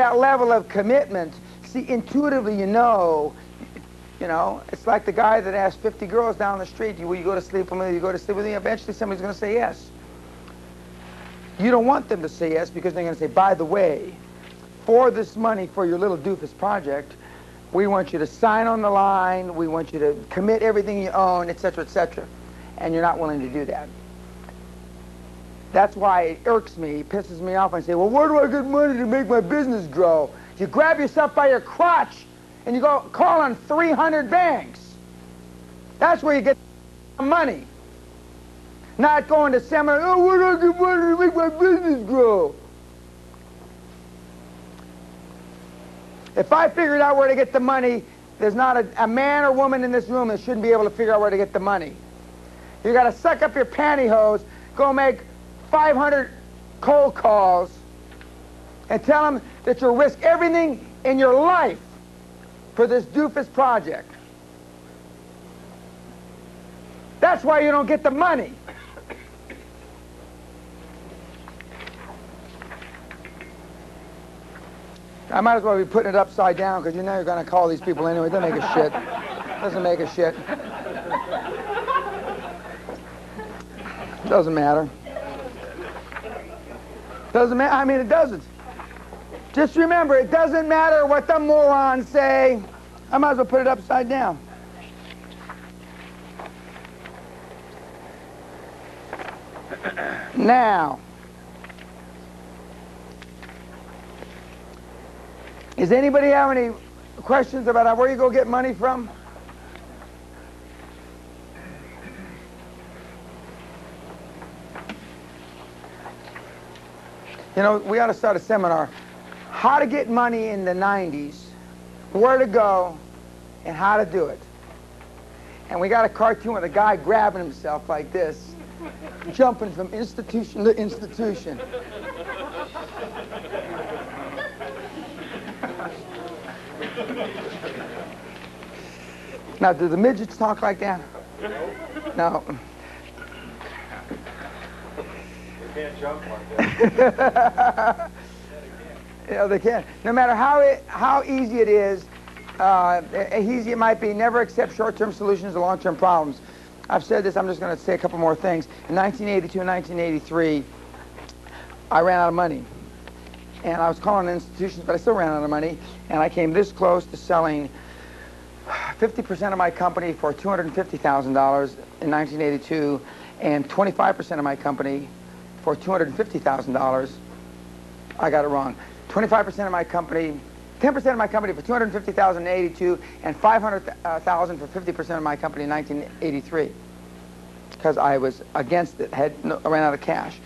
that level of commitment, see, intuitively you know, you know, it's like the guy that asked 50 girls down the street, will you go to sleep with me, will you go to sleep with me, eventually somebody's going to say yes. You don't want them to say yes because they're going to say, by the way, for this money for your little doofus project, we want you to sign on the line, we want you to commit everything you own, etc., etc. And you're not willing to do that. That's why it irks me, pisses me off. I say, well, where do I get money to make my business grow? You grab yourself by your crotch and you go call on 300 banks. That's where you get money. Not going to seminars, oh, where do I get money to make my business grow? If I figured out where to get the money, there's not a, a man or woman in this room that shouldn't be able to figure out where to get the money. You got to suck up your pantyhose, go make 500 cold calls, and tell them that you'll risk everything in your life for this doofus project. That's why you don't get the money. I might as well be putting it upside down because you know you're going to call these people anyway. Doesn't make a shit. Doesn't make a shit. Doesn't matter. Doesn't matter. I mean, it doesn't. Just remember, it doesn't matter what the morons say. I might as well put it upside down. Now, Does anybody have any questions about where you go get money from? You know, we ought to start a seminar. How to get money in the 90s, where to go, and how to do it. And we got a cartoon with a guy grabbing himself like this, jumping from institution to institution. Now, do the midgets talk like that? No. They can't jump like that. yeah, they can't. No matter how it, how easy it is, uh, easy it might be, never accept short-term solutions to long-term problems. I've said this, I'm just going to say a couple more things. In 1982 and 1983, I ran out of money. And I was calling institutions, but I still ran out of money. And I came this close to selling 50% of my company for $250,000 in 1982 and 25% of my company for $250,000. I got it wrong. 25% of my company, 10% of my company for $250,000 in 82 and 500,000 for 50% of my company in 1983 because I was against it, had no, ran out of cash.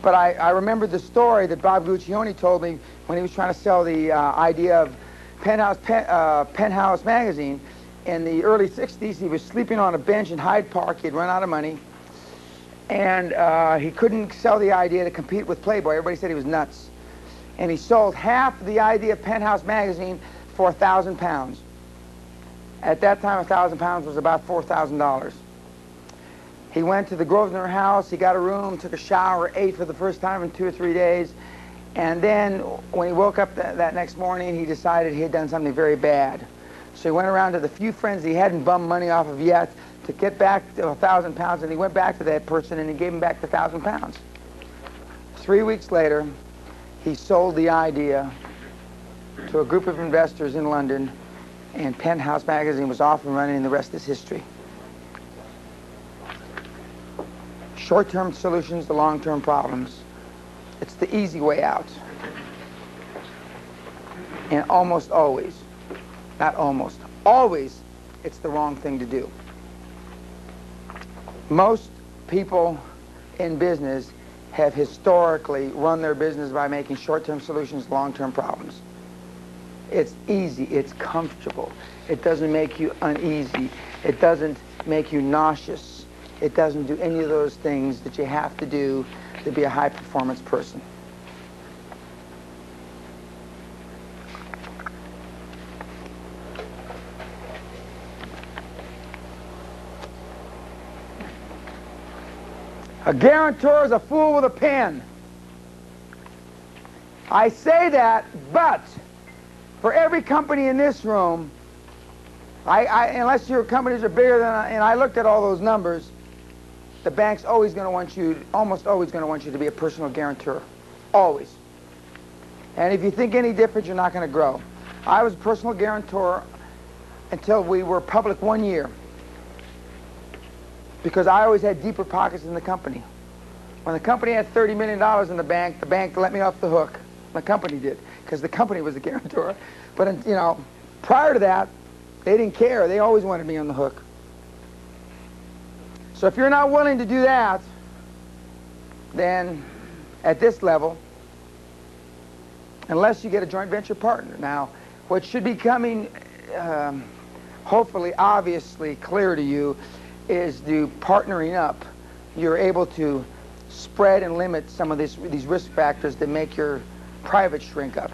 But I, I remember the story that Bob Guccione told me when he was trying to sell the uh, idea of Penthouse, pen, uh, Penthouse magazine. In the early 60s, he was sleeping on a bench in Hyde Park. He'd run out of money. And uh, he couldn't sell the idea to compete with Playboy. Everybody said he was nuts. And he sold half the idea of Penthouse magazine for a thousand pounds. At that time, a thousand pounds was about four thousand dollars. He went to the Grosvenor house, he got a room, took a shower, ate for the first time in two or three days, and then when he woke up th that next morning, he decided he had done something very bad. So he went around to the few friends he hadn't bummed money off of yet to get back to a thousand pounds, and he went back to that person and he gave him back the thousand pounds. Three weeks later, he sold the idea to a group of investors in London, and Penthouse magazine was off and running, and the rest is history. Short-term solutions to long-term problems. It's the easy way out. And almost always, not almost, always, it's the wrong thing to do. Most people in business have historically run their business by making short-term solutions long-term problems. It's easy, it's comfortable. It doesn't make you uneasy. It doesn't make you nauseous. It doesn't do any of those things that you have to do to be a high performance person. A guarantor is a fool with a pen. I say that, but for every company in this room, I, I, unless your companies are bigger than, and I looked at all those numbers, the bank's always going to want you, almost always going to want you to be a personal guarantor. Always. And if you think any different, you're not going to grow. I was a personal guarantor until we were public one year because I always had deeper pockets than the company. When the company had $30 million in the bank, the bank let me off the hook. The company did because the company was the guarantor. But, you know, prior to that, they didn't care. They always wanted me on the hook. So if you're not willing to do that, then at this level, unless you get a joint venture partner. Now, what should be coming, um, hopefully, obviously clear to you, is the partnering up. You're able to spread and limit some of these, these risk factors that make your private shrink up.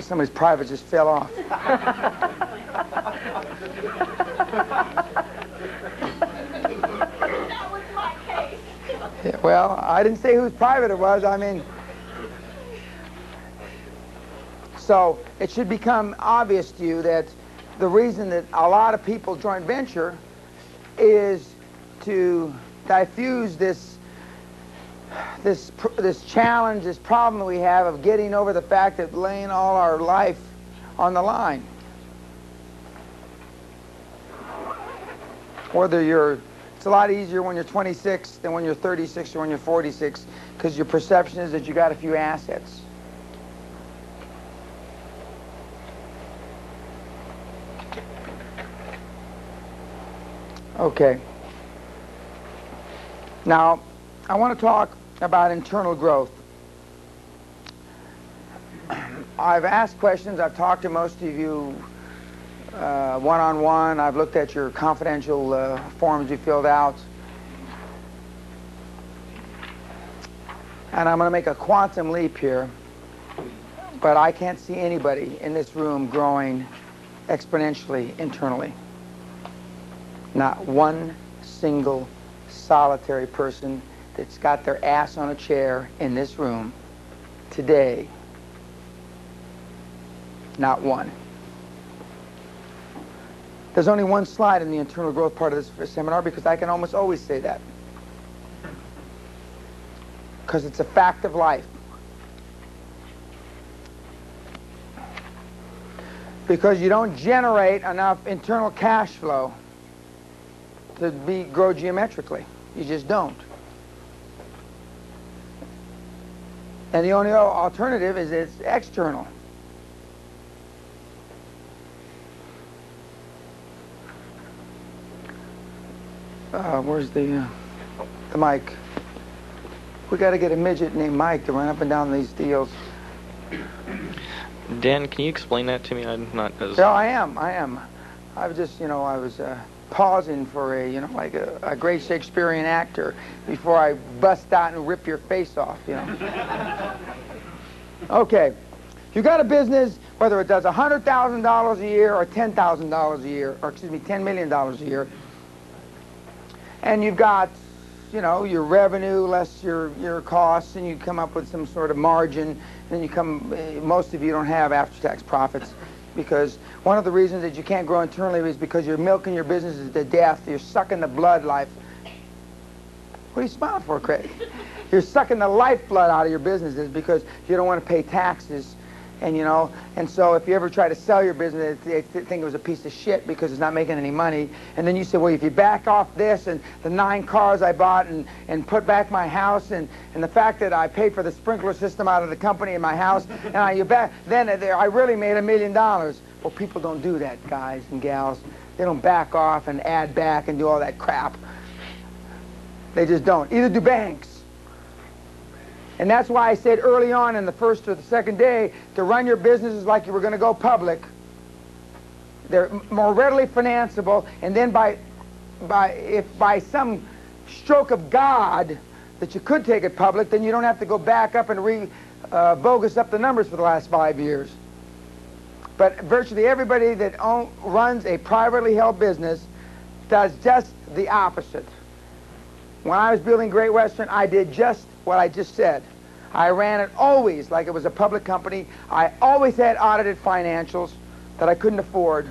Somebody's private just fell off. Yeah, well, I didn't say whose private it was. I mean, so it should become obvious to you that the reason that a lot of people joint venture is to diffuse this this this challenge, this problem that we have of getting over the fact that laying all our life on the line. Whether you're it's a lot easier when you're 26 than when you're 36 or when you're 46 because your perception is that you got a few assets. Okay. Now, I want to talk about internal growth. I've asked questions. I've talked to most of you uh, one-on-one. I've looked at your confidential uh, forms you filled out. And I'm going to make a quantum leap here. But I can't see anybody in this room growing exponentially internally. Not one single solitary person that's got their ass on a chair in this room today. Not one. There's only one slide in the internal growth part of this seminar because I can almost always say that. Because it's a fact of life. Because you don't generate enough internal cash flow to be grow geometrically. You just don't. And the only alternative is it's external. Uh, where's the uh, the mic? We got to get a midget named Mike to run up and down these deals. Dan, can you explain that to me? I'm not as. No, I am. I am. I was just, you know, I was uh, pausing for a, you know, like a, a, great Shakespearean actor before I bust out and rip your face off, you know. okay. You got a business, whether it does $100,000 a year or $10,000 a year, or excuse me, $10 million a year, and you've got, you know, your revenue less your, your costs, and you come up with some sort of margin, and you come, eh, most of you don't have after-tax profits because one of the reasons that you can't grow internally is because you're milking your businesses to death. You're sucking the blood life. What are you smiling for, Craig? You're sucking the lifeblood out of your businesses because you don't want to pay taxes and you know, and so if you ever try to sell your business, they think it was a piece of shit because it's not making any money. And then you say, well, if you back off this and the nine cars I bought and, and put back my house and, and the fact that I paid for the sprinkler system out of the company in my house, and I, you back, then I really made a million dollars. Well, people don't do that, guys and gals. They don't back off and add back and do all that crap. They just don't. Either do banks. And that's why I said early on in the first or the second day to run your businesses like you were going to go public. They're more readily financeable, and then by, by if by some stroke of God that you could take it public, then you don't have to go back up and re uh, bogus up the numbers for the last five years. But virtually everybody that own, runs a privately held business does just the opposite. When I was building Great Western, I did just what I just said. I ran it always like it was a public company. I always had audited financials that I couldn't afford.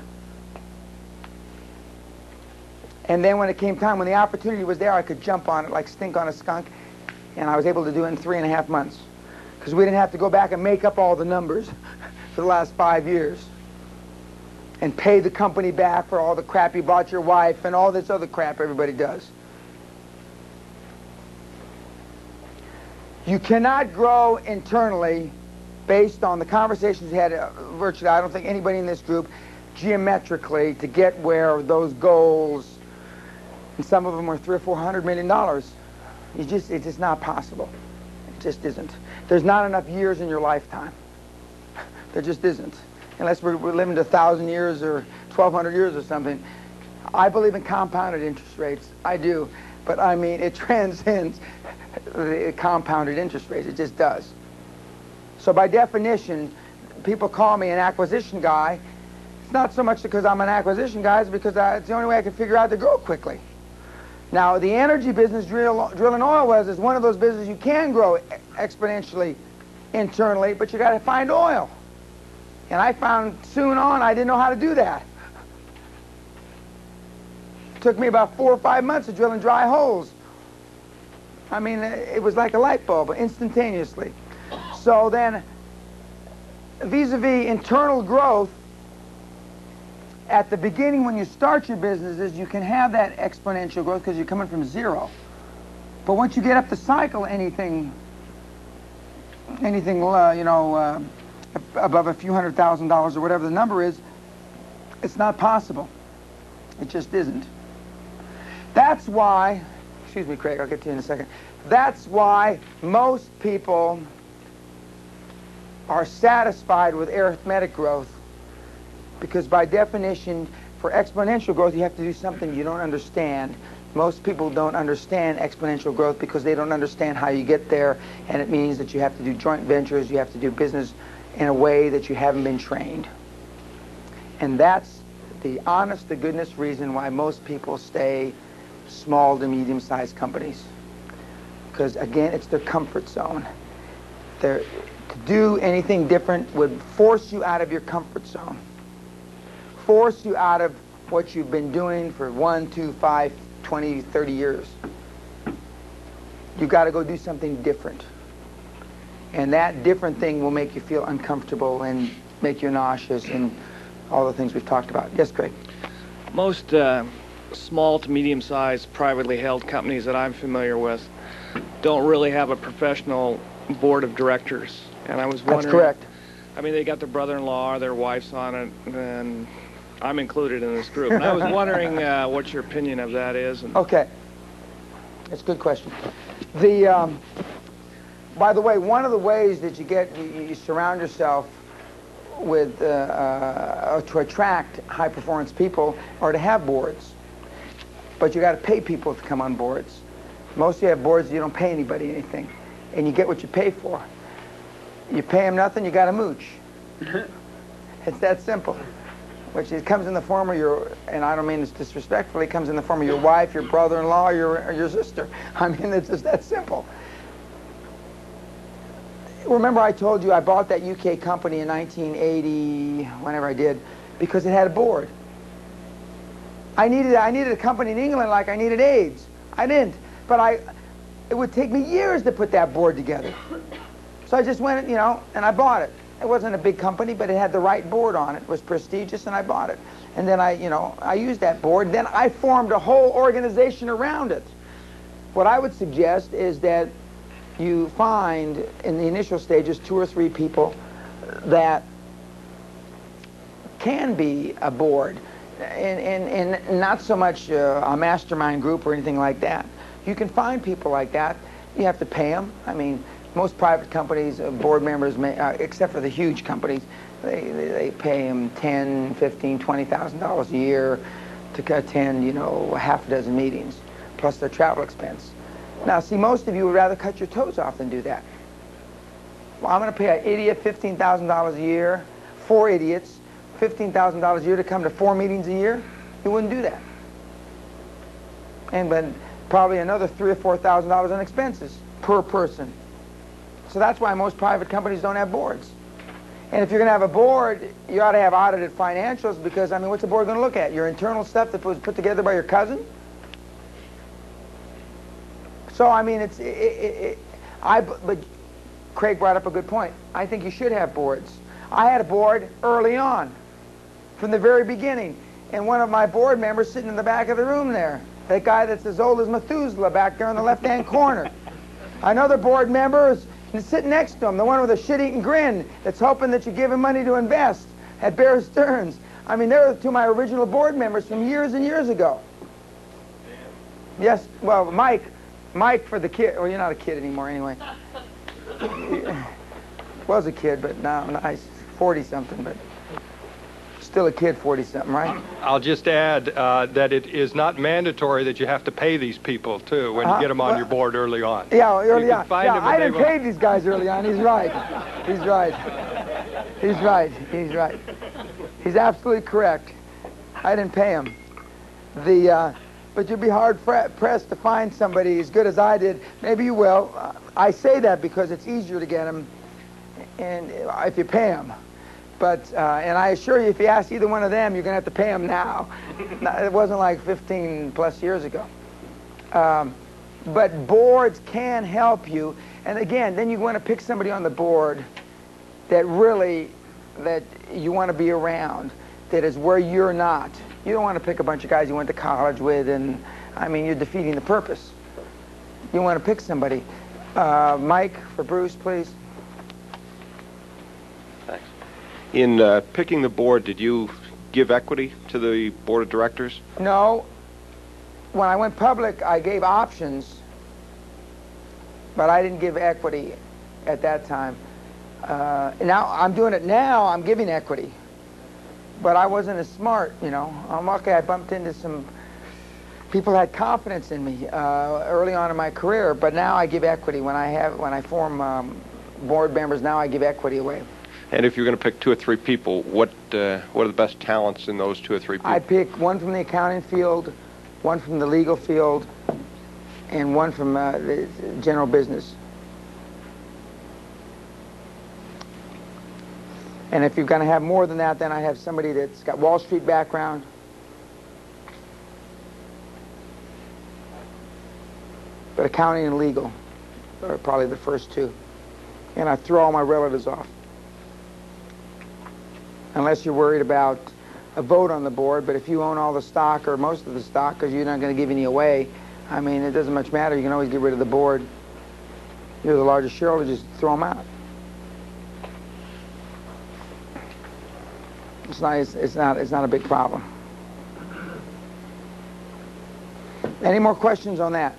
And then when it came time, when the opportunity was there, I could jump on it like stink on a skunk. And I was able to do it in three and a half months. Because we didn't have to go back and make up all the numbers for the last five years. And pay the company back for all the crap you bought your wife and all this other crap everybody does. You cannot grow internally based on the conversations we had uh, virtually, I don't think anybody in this group, geometrically to get where those goals, and some of them are three or four hundred million dollars. You just, it's just not possible. It just isn't. There's not enough years in your lifetime. There just isn't. Unless we're, we're living to a thousand years or 1,200 years or something. I believe in compounded interest rates. I do. But I mean, it transcends compounded interest rates. It just does. So by definition, people call me an acquisition guy. It's not so much because I'm an acquisition guy, it's because I, it's the only way I can figure out to grow quickly. Now, the energy business, drill, drill and oil wells, is one of those businesses you can grow exponentially internally, but you got to find oil. And I found soon on I didn't know how to do that. It took me about four or five months of drilling dry holes. I mean, it was like a light bulb, instantaneously. So then, vis-a-vis internal growth, at the beginning when you start your businesses, you can have that exponential growth because you're coming from zero. But once you get up the cycle, anything, anything, uh, you know, uh, above a few hundred thousand dollars or whatever the number is, it's not possible. It just isn't. That's why, excuse me, Craig, I'll get to you in a second. That's why most people are satisfied with arithmetic growth because by definition, for exponential growth, you have to do something you don't understand. Most people don't understand exponential growth because they don't understand how you get there, and it means that you have to do joint ventures, you have to do business in a way that you haven't been trained. And that's the honest to goodness reason why most people stay small to medium sized companies. Because again, it's their comfort zone. They're, to do anything different would force you out of your comfort zone. Force you out of what you've been doing for one, two, five, 20, 30 years. You've got to go do something different. And that different thing will make you feel uncomfortable and make you nauseous and all the things we've talked about. Yes, Craig? Most uh, small to medium-sized privately held companies that I'm familiar with don't really have a professional board of directors. And I was wondering... That's correct. I mean, they got their brother-in-law, or their wife's on it, and I'm included in this group. And I was wondering uh, what your opinion of that is. And Okay. That's a good question. The, um, by the way, one of the ways that you get, you, you surround yourself with, uh, uh, to attract high performance people are to have boards. But you got to pay people to come on boards. Most of you have boards, you don't pay anybody anything. And you get what you pay for. You pay them nothing, you got to mooch. it's that simple. Which it comes in the form of your, and I don't mean this disrespectfully, it comes in the form of your wife, your brother-in-law, your, or your sister. I mean, it's just that simple. Remember I told you I bought that UK company in 1980, whenever I did, because it had a board. I needed, I needed a company in England like I needed AIDS. I didn't. But I, it would take me years to put that board together. So I just went, you know, and I bought it. It wasn't a big company, but it had the right board on it. It was prestigious, and I bought it. And then I, you know, I used that board. Then I formed a whole organization around it. What I would suggest is that you find in the initial stages two or three people that can be a board and, and, and not so much uh, a mastermind group or anything like that. You can find people like that. You have to pay them. I mean, most private companies, uh, board members, may, uh, except for the huge companies, they, they, they pay them 10, 15, 20,000 dollars a year to attend, you know, half a dozen meetings, plus their travel expense. Now, see, most of you would rather cut your toes off than do that. Well, I'm going to pay an idiot $15,000 a year, four idiots, $15,000 a year to come to four meetings a year. You wouldn't do that. And but probably another three or four thousand dollars in expenses per person. So that's why most private companies don't have boards. And if you're going to have a board, you ought to have audited financials because, I mean, what's the board going to look at? Your internal stuff that was put together by your cousin? So, I mean, it's, it, it, it, I, but Craig brought up a good point. I think you should have boards. I had a board early on, from the very beginning. And one of my board members sitting in the back of the room there, that guy that's as old as Methuselah back there in the left-hand corner. Another board member is sitting next to him, the one with a shit-eating grin that's hoping that you give him money to invest at Bear Stearns. I mean, they're two of my original board members from years and years ago. Yes, well, Mike, Mike for the kid. Well, you're not a kid anymore anyway. Was a kid, but now now he's 40 something, but still a kid 40 something, right? I'll just add uh, that it is not mandatory that you have to pay these people, too, when Uh-huh. you get them on Well- your board early on. Yeah, early on. Yeah, I didn't pay these guys early on. He's right. He's right. He's right. He's right. He's absolutely correct. I didn't pay him. The, uh, but you'd be hard pressed to find somebody as good as I did. Maybe you will. Uh, I say that because it's easier to get them, and uh, if you pay them. But uh, and I assure you, if you ask either one of them, you're going to have to pay them now. It wasn't like 15 plus years ago. Um, but boards can help you. And again, then you want to pick somebody on the board that really that you want to be around, that is where you're not. You don't want to pick a bunch of guys you went to college with, and I mean, you're defeating the purpose. You want to pick somebody. Uh, Mike, for Bruce, please. In uh, picking the board, did you give equity to the board of directors? No. When I went public, I gave options, but I didn't give equity at that time. Uh, now I'm doing it now. I'm giving equity, but I wasn't as smart. You know, I'm lucky. I bumped into some people had confidence in me uh, early on in my career, but now I give equity when I have when I form um, board members. Now I give equity away. And if you're going to pick two or three people, what uh, what are the best talents in those two or three people? I pick one from the accounting field, one from the legal field, and one from uh, the general business. And if you're going to have more than that, then I have somebody that's got Wall Street background. But accounting and legal are probably the first two. And I throw all my relatives off. Unless you're worried about a vote on the board, but if you own all the stock or most of the stock because you're not going to give any away, I mean, it doesn't much matter. You can always get rid of the board. You're the largest shareholder, just throw them out. It's not, it's, not, it's not a big problem. Any more questions on that?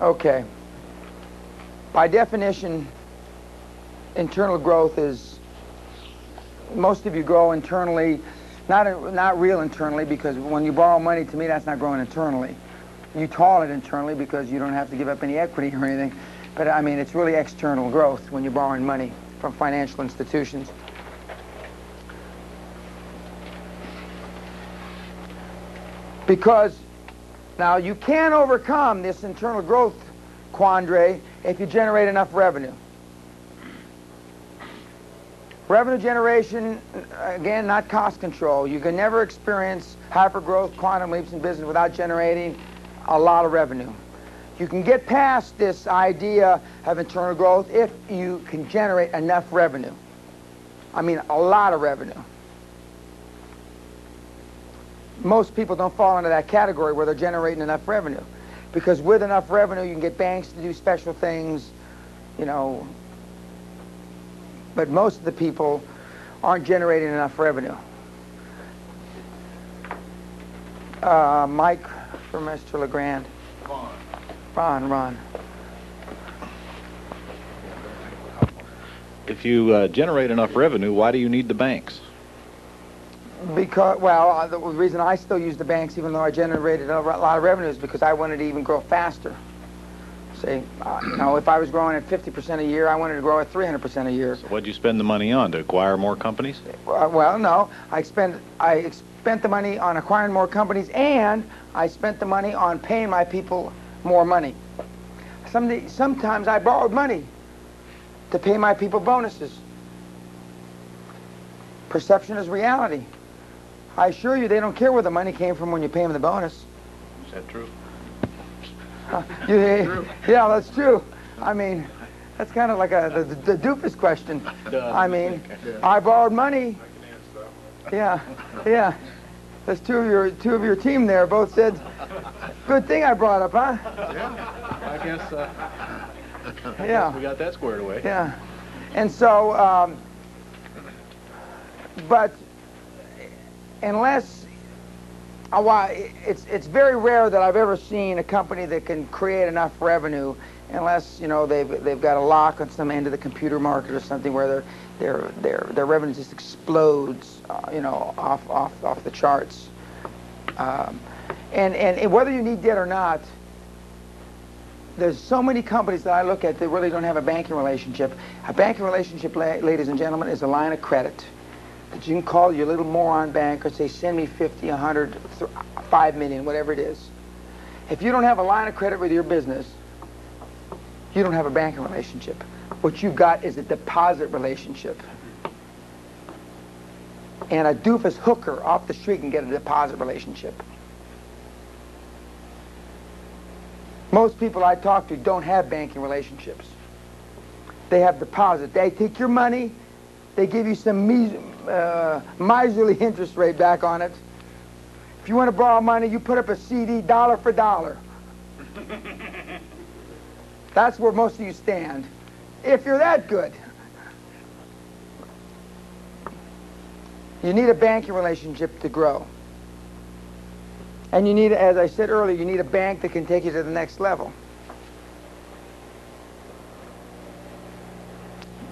Okay. By definition, internal growth is most of you grow internally, not not real internally because when you borrow money, to me that's not growing internally. You call it internally because you don't have to give up any equity or anything, but I mean it's really external growth when you're borrowing money from financial institutions. Because now you can overcome this internal growth quandary if you generate enough revenue. Revenue generation, again, not cost control. You can never experience hypergrowth, quantum leaps in business without generating a lot of revenue. You can get past this idea of internal growth if you can generate enough revenue. I mean, a lot of revenue. Most people don't fall into that category where they're generating enough revenue. Because with enough revenue, you can get banks to do special things, you know, but most of the people aren't generating enough revenue. Uh, Mike for Mr. LeGrand. Ron, Ron. If you uh, generate enough revenue, why do you need the banks? Because, well, uh, the reason I still use the banks, even though I generated a lot of revenue, is because I wanted to even grow faster. See, uh, you know, if I was growing at 50% a year, I wanted to grow at 300% a year. What'd you spend the money on to acquire more companies? Uh, well, no, I spent I spent the money on acquiring more companies and I spent the money on paying my people more money. Some, sometimes I borrowed money to pay my people bonuses. Perception is reality. I assure you, they don't care where the money came from when you pay them the bonus. Is that true? You- yeah, that's true. I mean, that's kind of like a the, the doofus question. I mean, I borrowed money. Yeah, yeah. There's two of your two of your team there both said, "Good thing I brought up, huh?" Yeah, I guess, uh, Yeah. we got that squared away. Yeah. And so, um, but unless, uh, why, it's, it's very rare that I've ever seen a company that can create enough revenue unless, you know, they've, they've got a lock on some end of the computer market or something where their, their, their, their revenue just explodes, uh, you know, off, off, off the charts. Um, and, and, and whether you need debt or not, there's so many companies that I look at that really don't have a banking relationship. A banking relationship, la- ladies and gentlemen, is a line of credit that you can call your little moron bank or say, send me 50, 100, th- 5 million, whatever it is. If you don't have a line of credit with your business, you don't have a banking relationship. What you've got is a deposit relationship. And a doofus hooker off the street can get a deposit relationship. Most people I talk to don't have banking relationships. They have deposit. They take your money, they give you some mis- uh, miserly interest rate back on it. If you want to borrow money, you put up a CD dollar for dollar. That's where most of you stand. If you're that good. You need a banking relationship to grow. And you need, as I said earlier, you need a bank that can take you to the next level.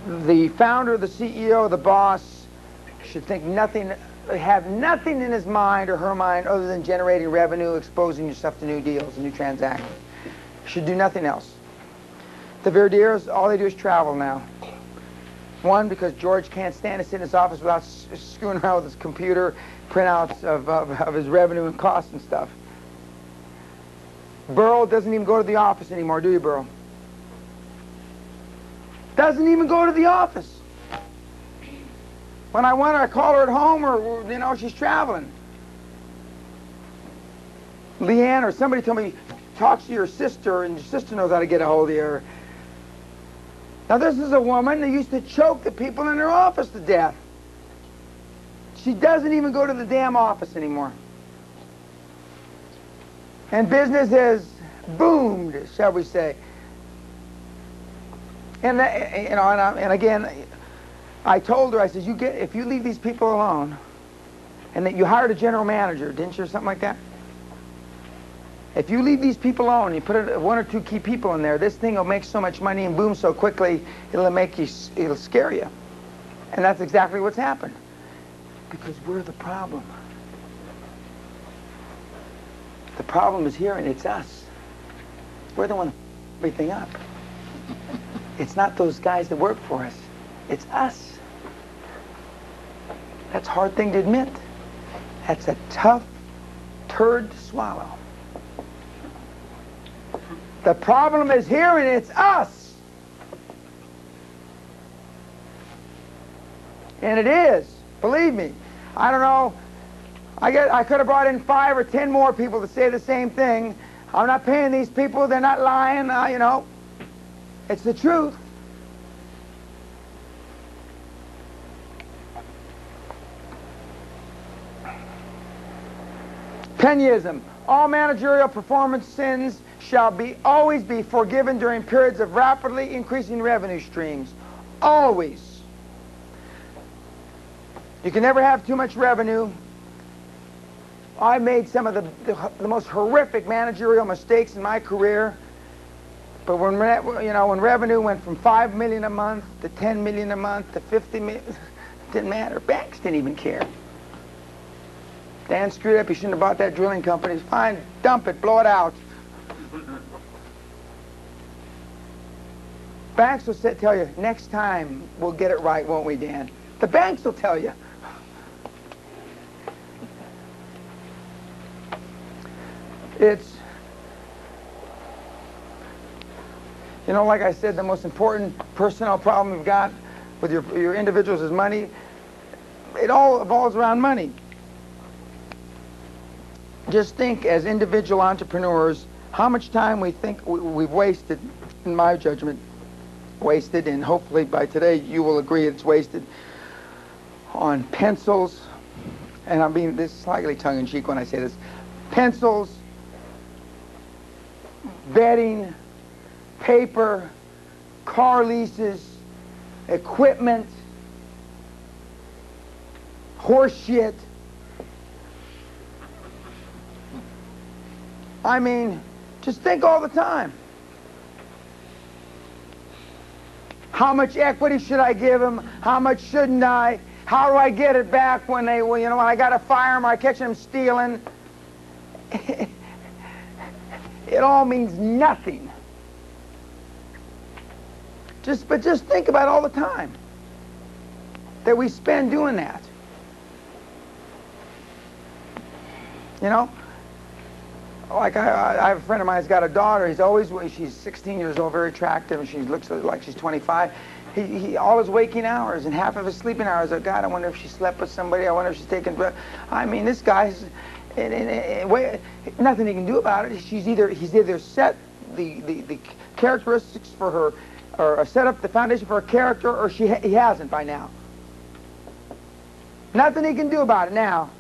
The founder, the CEO, the boss should think nothing, have nothing in his mind or her mind other than generating revenue, exposing yourself to new deals and new transactions. Should do nothing else. The Verdieres, all they do is travel now. One, because George can't stand to sit in his office without screwing around with his computer, printouts of, of, of his revenue and costs and stuff. Burl doesn't even go to the office anymore, do you, Burl? Doesn't even go to the office. When I want her, I call her at home or, you know, she's traveling. Leanne or somebody told me, talk to your sister and your sister knows how to get a hold of you. Now, this is a woman that used to choke the people in her office to death. She doesn't even go to the damn office anymore. And business has boomed, shall we say. And, that, you know, and, I, and again, I told her, I said, you get, if you leave these people alone, and that you hired a general manager, didn't you, or something like that? If you leave these people alone, you put one or two key people in there, this thing will make so much money and boom so quickly, it'll make you, it'll scare you. And that's exactly what's happened. Because we're the problem. The problem is here and it's us. We're the one everything up. It's not those guys that work for us. It's us. That's a hard thing to admit. That's a tough turd to swallow. The problem is here and it's us. And it is. Believe me. I don't know. I get I could have brought in five or ten more people to say the same thing. I'm not paying these people. They're not lying. Uh, you know. It's the truth. Penyism. All managerial performance sins shall be always be forgiven during periods of rapidly increasing revenue streams. Always. You can never have too much revenue. I made some of the, the, the most horrific managerial mistakes in my career. But when re- you know when revenue went from five million a month to ten million a month to fifty million, didn't matter. Banks didn't even care. Dan screwed up. He shouldn't have bought that drilling company. Fine, dump it, blow it out. Banks will sit, tell you, next time we'll get it right, won't we, Dan? The banks will tell you. It's, you know, like I said, the most important personnel problem we've got with your, your individuals is money. It all evolves around money. Just think, as individual entrepreneurs, how much time we think we- we've wasted, in my judgment, wasted, and hopefully by today you will agree it's wasted, on pencils, and I'm being this slightly tongue-in-cheek when I say this, pencils, bedding, paper, car leases, equipment, horse shit. I mean, just think all the time. How much equity should I give them? How much shouldn't I? How do I get it back when they, well, you know, when I got to fire them or I catch them stealing? it all means nothing. Just, but just think about all the time that we spend doing that. You know, like I, I have a friend of mine who's got a daughter. He's always she's 16 years old, very attractive, and she looks like she's 25. He, he all his waking hours and half of his sleeping hours are God. I wonder if she slept with somebody. I wonder if she's taking. breath. I mean, this guy's and, and, and, nothing he can do about it. She's either he's either set the, the, the characteristics for her, or set up the foundation for her character, or she he hasn't by now. Nothing he can do about it now.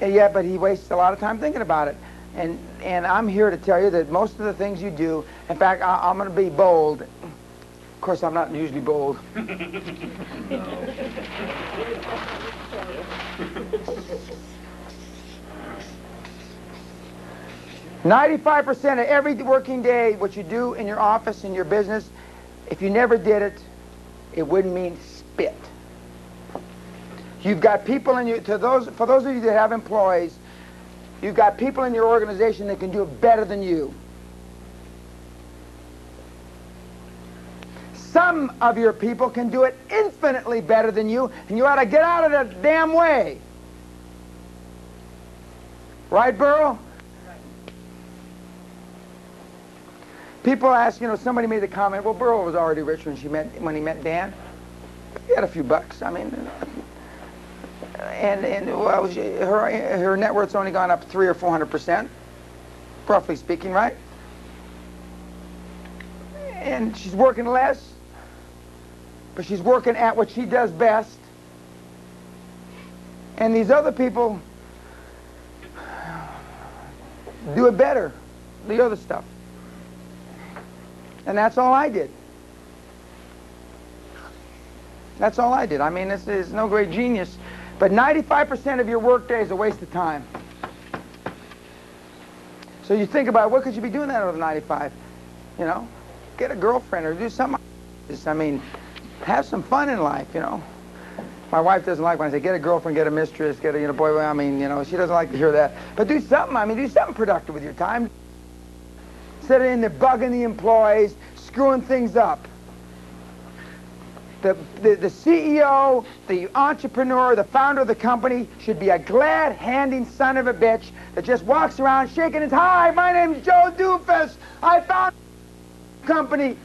And yeah, but he wastes a lot of time thinking about it. And and I'm here to tell you that most of the things you do, in fact, I, I'm going to be bold. Of course, I'm not usually bold. Ninety-five percent of every working day, what you do in your office, in your business, if you never did it, it wouldn't mean spit. You've got people in you, to those, for those of you that have employees, you've got people in your organization that can do it better than you. Some of your people can do it infinitely better than you, and you ought to get out of that damn way. Right, Burl? People ask, you know, somebody made the comment, well, Burl was already rich when she met when he met Dan. He had a few bucks. I mean, and and well, she, her her net worth's only gone up three or four hundred percent, roughly speaking, right? And she's working less, but she's working at what she does best. And these other people do it better, the other stuff. And that's all I did. That's all I did. I mean, this is no great genius. But 95% of your workday is a waste of time. So you think about what could you be doing that over 95? You know, get a girlfriend or do something. I mean, have some fun in life, you know. My wife doesn't like when I say get a girlfriend, get a mistress, get a you know boy. I mean, you know, she doesn't like to hear that. But do something. I mean, do something productive with your time. Of in there bugging the employees, screwing things up. The, the, the CEO, the entrepreneur, the founder of the company should be a glad-handing son of a bitch that just walks around shaking his, hi, my name's Joe Doofus. I found company.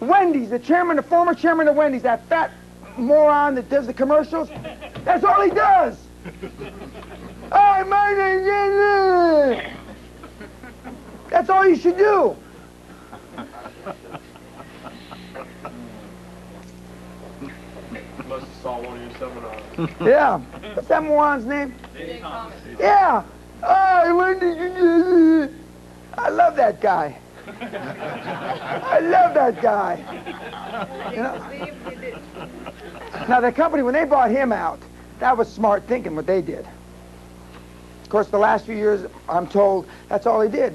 Wendy's, the chairman, the former chairman of Wendy's, that fat moron that does the commercials. That's all he does. Hi, my name's... That's all you should do. Must have saw one of your seminars. Yeah. What's that moron's name? Yeah. Oh, when did you? I love that guy. I love that guy. You know? Now, the company, when they bought him out, that was smart thinking what they did. Of course, the last few years, I'm told, that's all he did.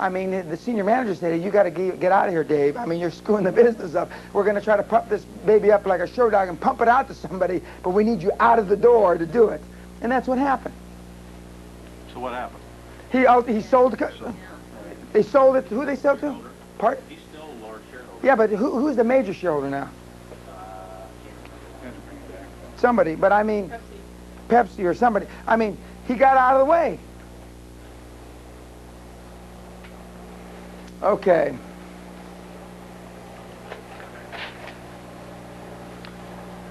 I mean, the senior manager said, you got to get out of here, Dave. I mean, you're screwing the business up. We're going to try to pump this baby up like a show dog and pump it out to somebody, but we need you out of the door to do it. And that's what happened. So what happened? He out- he sold. co- They sold it. to Who they sold to? Part. He's still a large shareholder. Yeah, but who, who's the major shareholder now? Uh, somebody. But I mean, Pepsi or somebody. I mean, he got out of the way. Okay.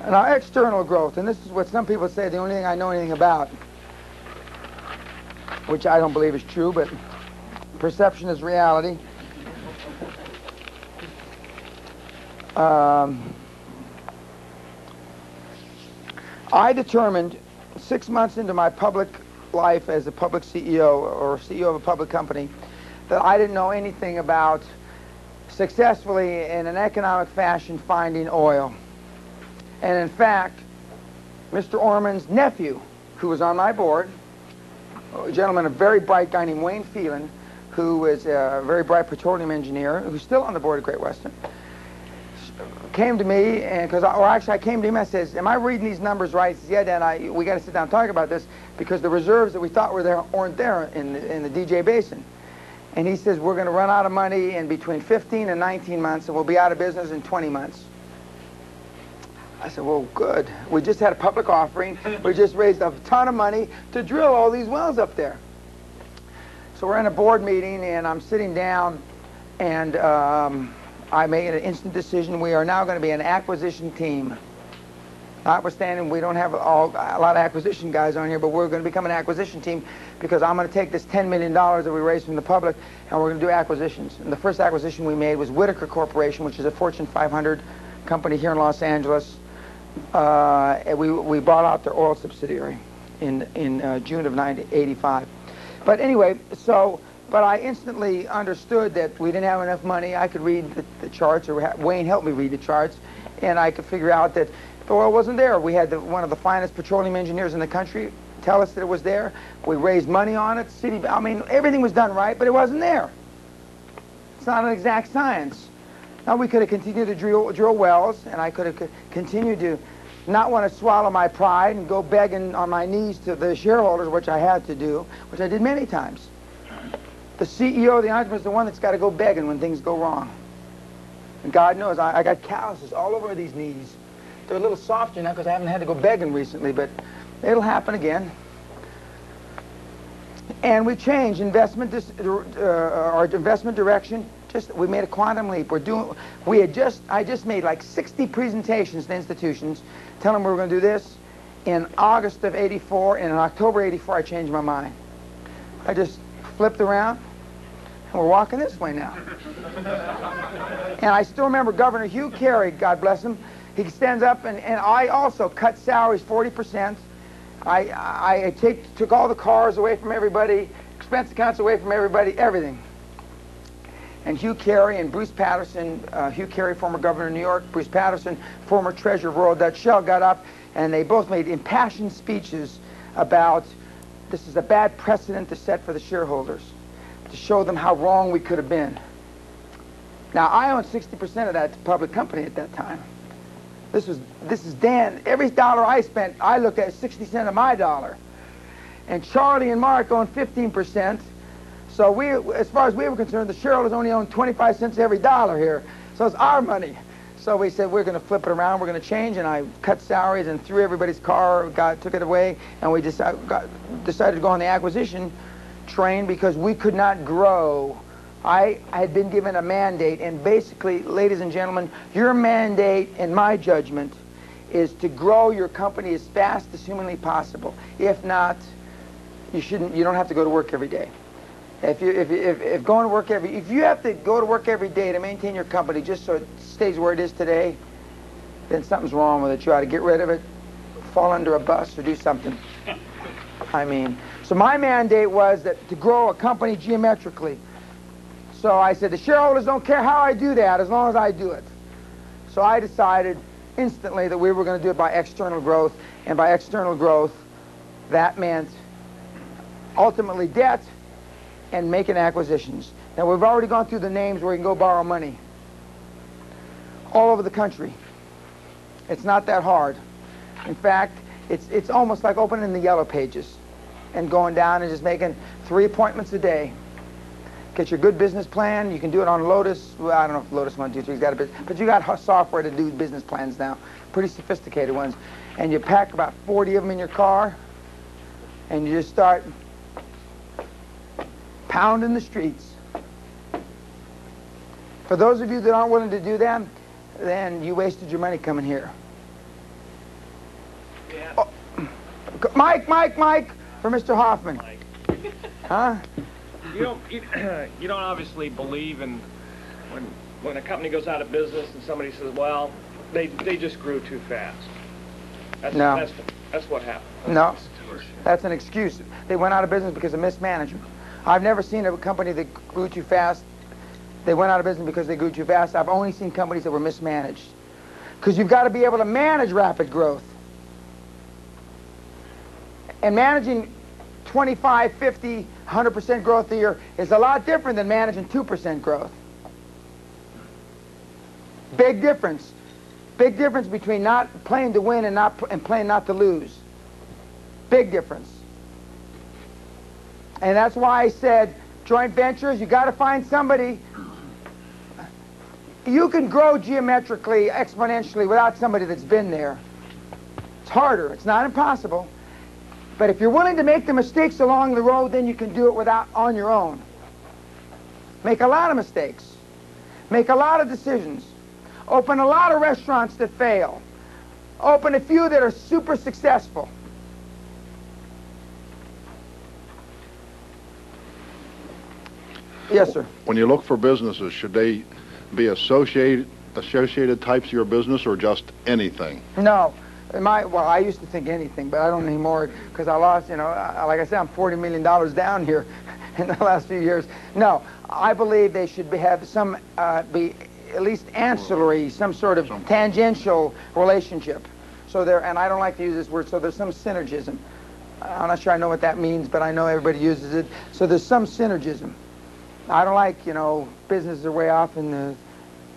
Now, external growth, and this is what some people say the only thing I know anything about, which I don't believe is true, but perception is reality. Um, I determined six months into my public life as a public CEO or CEO of a public company that I didn't know anything about successfully in an economic fashion finding oil. And in fact, Mr. Orman's nephew, who was on my board, a gentleman, a very bright guy named Wayne Phelan, who is a very bright petroleum engineer, who's still on the board of Great Western, came to me and because, or actually, I came to him. I says, "Am I reading these numbers right?" He says, "Yeah, Dan. I, we got to sit down and talk about this because the reserves that we thought were there aren't there in the, in the DJ Basin." And he says, "We're going to run out of money in between 15 and 19 months, and we'll be out of business in 20 months." I said, "Well, good. We just had a public offering. We just raised a ton of money to drill all these wells up there." So we're in a board meeting, and I'm sitting down, and. Um, I made an instant decision. We are now going to be an acquisition team. Notwithstanding, we don't have all, a lot of acquisition guys on here, but we're going to become an acquisition team because I'm going to take this $10 million that we raised from the public and we're going to do acquisitions. And the first acquisition we made was Whittaker Corporation, which is a Fortune 500 company here in Los Angeles. Uh, we, we bought out their oil subsidiary in, in uh, June of 1985. But anyway, so but I instantly understood that we didn't have enough money. I could read the, the charts, or Wayne helped me read the charts, and I could figure out that the oil wasn't there. We had the, one of the finest petroleum engineers in the country tell us that it was there. We raised money on it. City, I mean, everything was done right, but it wasn't there. It's not an exact science. Now we could have continued to drill, drill wells, and I could have continued to not want to swallow my pride and go begging on my knees to the shareholders, which I had to do, which I did many times. The CEO of the entrepreneur is the one that's got to go begging when things go wrong. And God knows, I, I got calluses all over these knees. They're a little softer now because I haven't had to go begging recently, but it'll happen again. And we changed investment, uh, our investment direction. Just we made a quantum leap. We're doing. We had just. I just made like 60 presentations to institutions, telling them we were going to do this. In August of '84 and in October '84, I changed my mind. I just flipped around, and we're walking this way now. and I still remember Governor Hugh Carey, God bless him, he stands up, and, and I also cut salaries 40%. I, I take, took all the cars away from everybody, expense accounts away from everybody, everything. And Hugh Carey and Bruce Patterson, uh, Hugh Carey, former governor of New York, Bruce Patterson, former treasurer of Royal Dutch Shell, got up and they both made impassioned speeches about this is a bad precedent to set for the shareholders, to show them how wrong we could have been. Now, I owned 60% of that public company at that time. This was this is Dan. Every dollar I spent, I looked at 60 cents of my dollar. And Charlie and Mark owned 15%. So we, as far as we were concerned, the shareholders only owned 25 cents every dollar here. So it's our money. So we said we're going to flip it around. We're going to change, and I cut salaries and threw everybody's car, got took it away, and we decided got, decided to go on the acquisition train because we could not grow. I, I had been given a mandate, and basically, ladies and gentlemen, your mandate, in my judgment, is to grow your company as fast as humanly possible. If not, you shouldn't. You don't have to go to work every day. If you if, if, if going to work every if you have to go to work every day to maintain your company just so it stays where it is today, then something's wrong with it. You ought to get rid of it, fall under a bus, or do something. I mean, so my mandate was that to grow a company geometrically. So I said the shareholders don't care how I do that as long as I do it. So I decided instantly that we were going to do it by external growth, and by external growth, that meant ultimately debt and making acquisitions. Now, we've already gone through the names where you can go borrow money all over the country. It's not that hard. In fact, it's, it's almost like opening the yellow pages and going down and just making three appointments a day. Get your good business plan. You can do it on Lotus. Well, I don't know if Lotus 123's got a bit, but you got software to do business plans now. Pretty sophisticated ones. And you pack about 40 of them in your car and you just start pounding the streets. For those of you that aren't willing to do that, then you wasted your money coming here. Oh, Mike, Mike, Mike, for Mr. Hoffman. Mike. Huh? You don't, you, you don't obviously believe in when, when a company goes out of business and somebody says, well, they, they just grew too fast. That's, No. That's, that's what happened. No, that's an excuse. They went out of business because of mismanagement. I've never seen a company that grew too fast. They went out of business because they grew too fast. I've only seen companies that were mismanaged. Because you've got to be able to manage rapid growth. And managing 25, 50, 100% growth a year is a lot different than managing 2% growth. Big difference. Big difference between not playing to win and not and playing not to lose. Big difference. And that's why I said joint ventures, you got to find somebody. You can grow geometrically, exponentially without somebody that's been there. It's harder. It's not impossible. But if you're willing to make the mistakes along the road, then you can do it without on your own. Make a lot of mistakes. Make a lot of decisions. Open a lot of restaurants that fail. Open a few that are super successful. Yes, sir. When you look for businesses, should they be associated, associated types of your business or just anything? No. My, well, I used to think anything, but I don't anymore because I lost, you know, like I said, I'm $40 million down here in the last few years. No, I believe they should be, have some, uh, be at least ancillary, some sort of tangential relationship. So there, and I don't like to use this word, so there's some synergism. I'm not sure I know what that means, but I know everybody uses it. So there's some synergism. I don't like, you know, businesses are way off in the,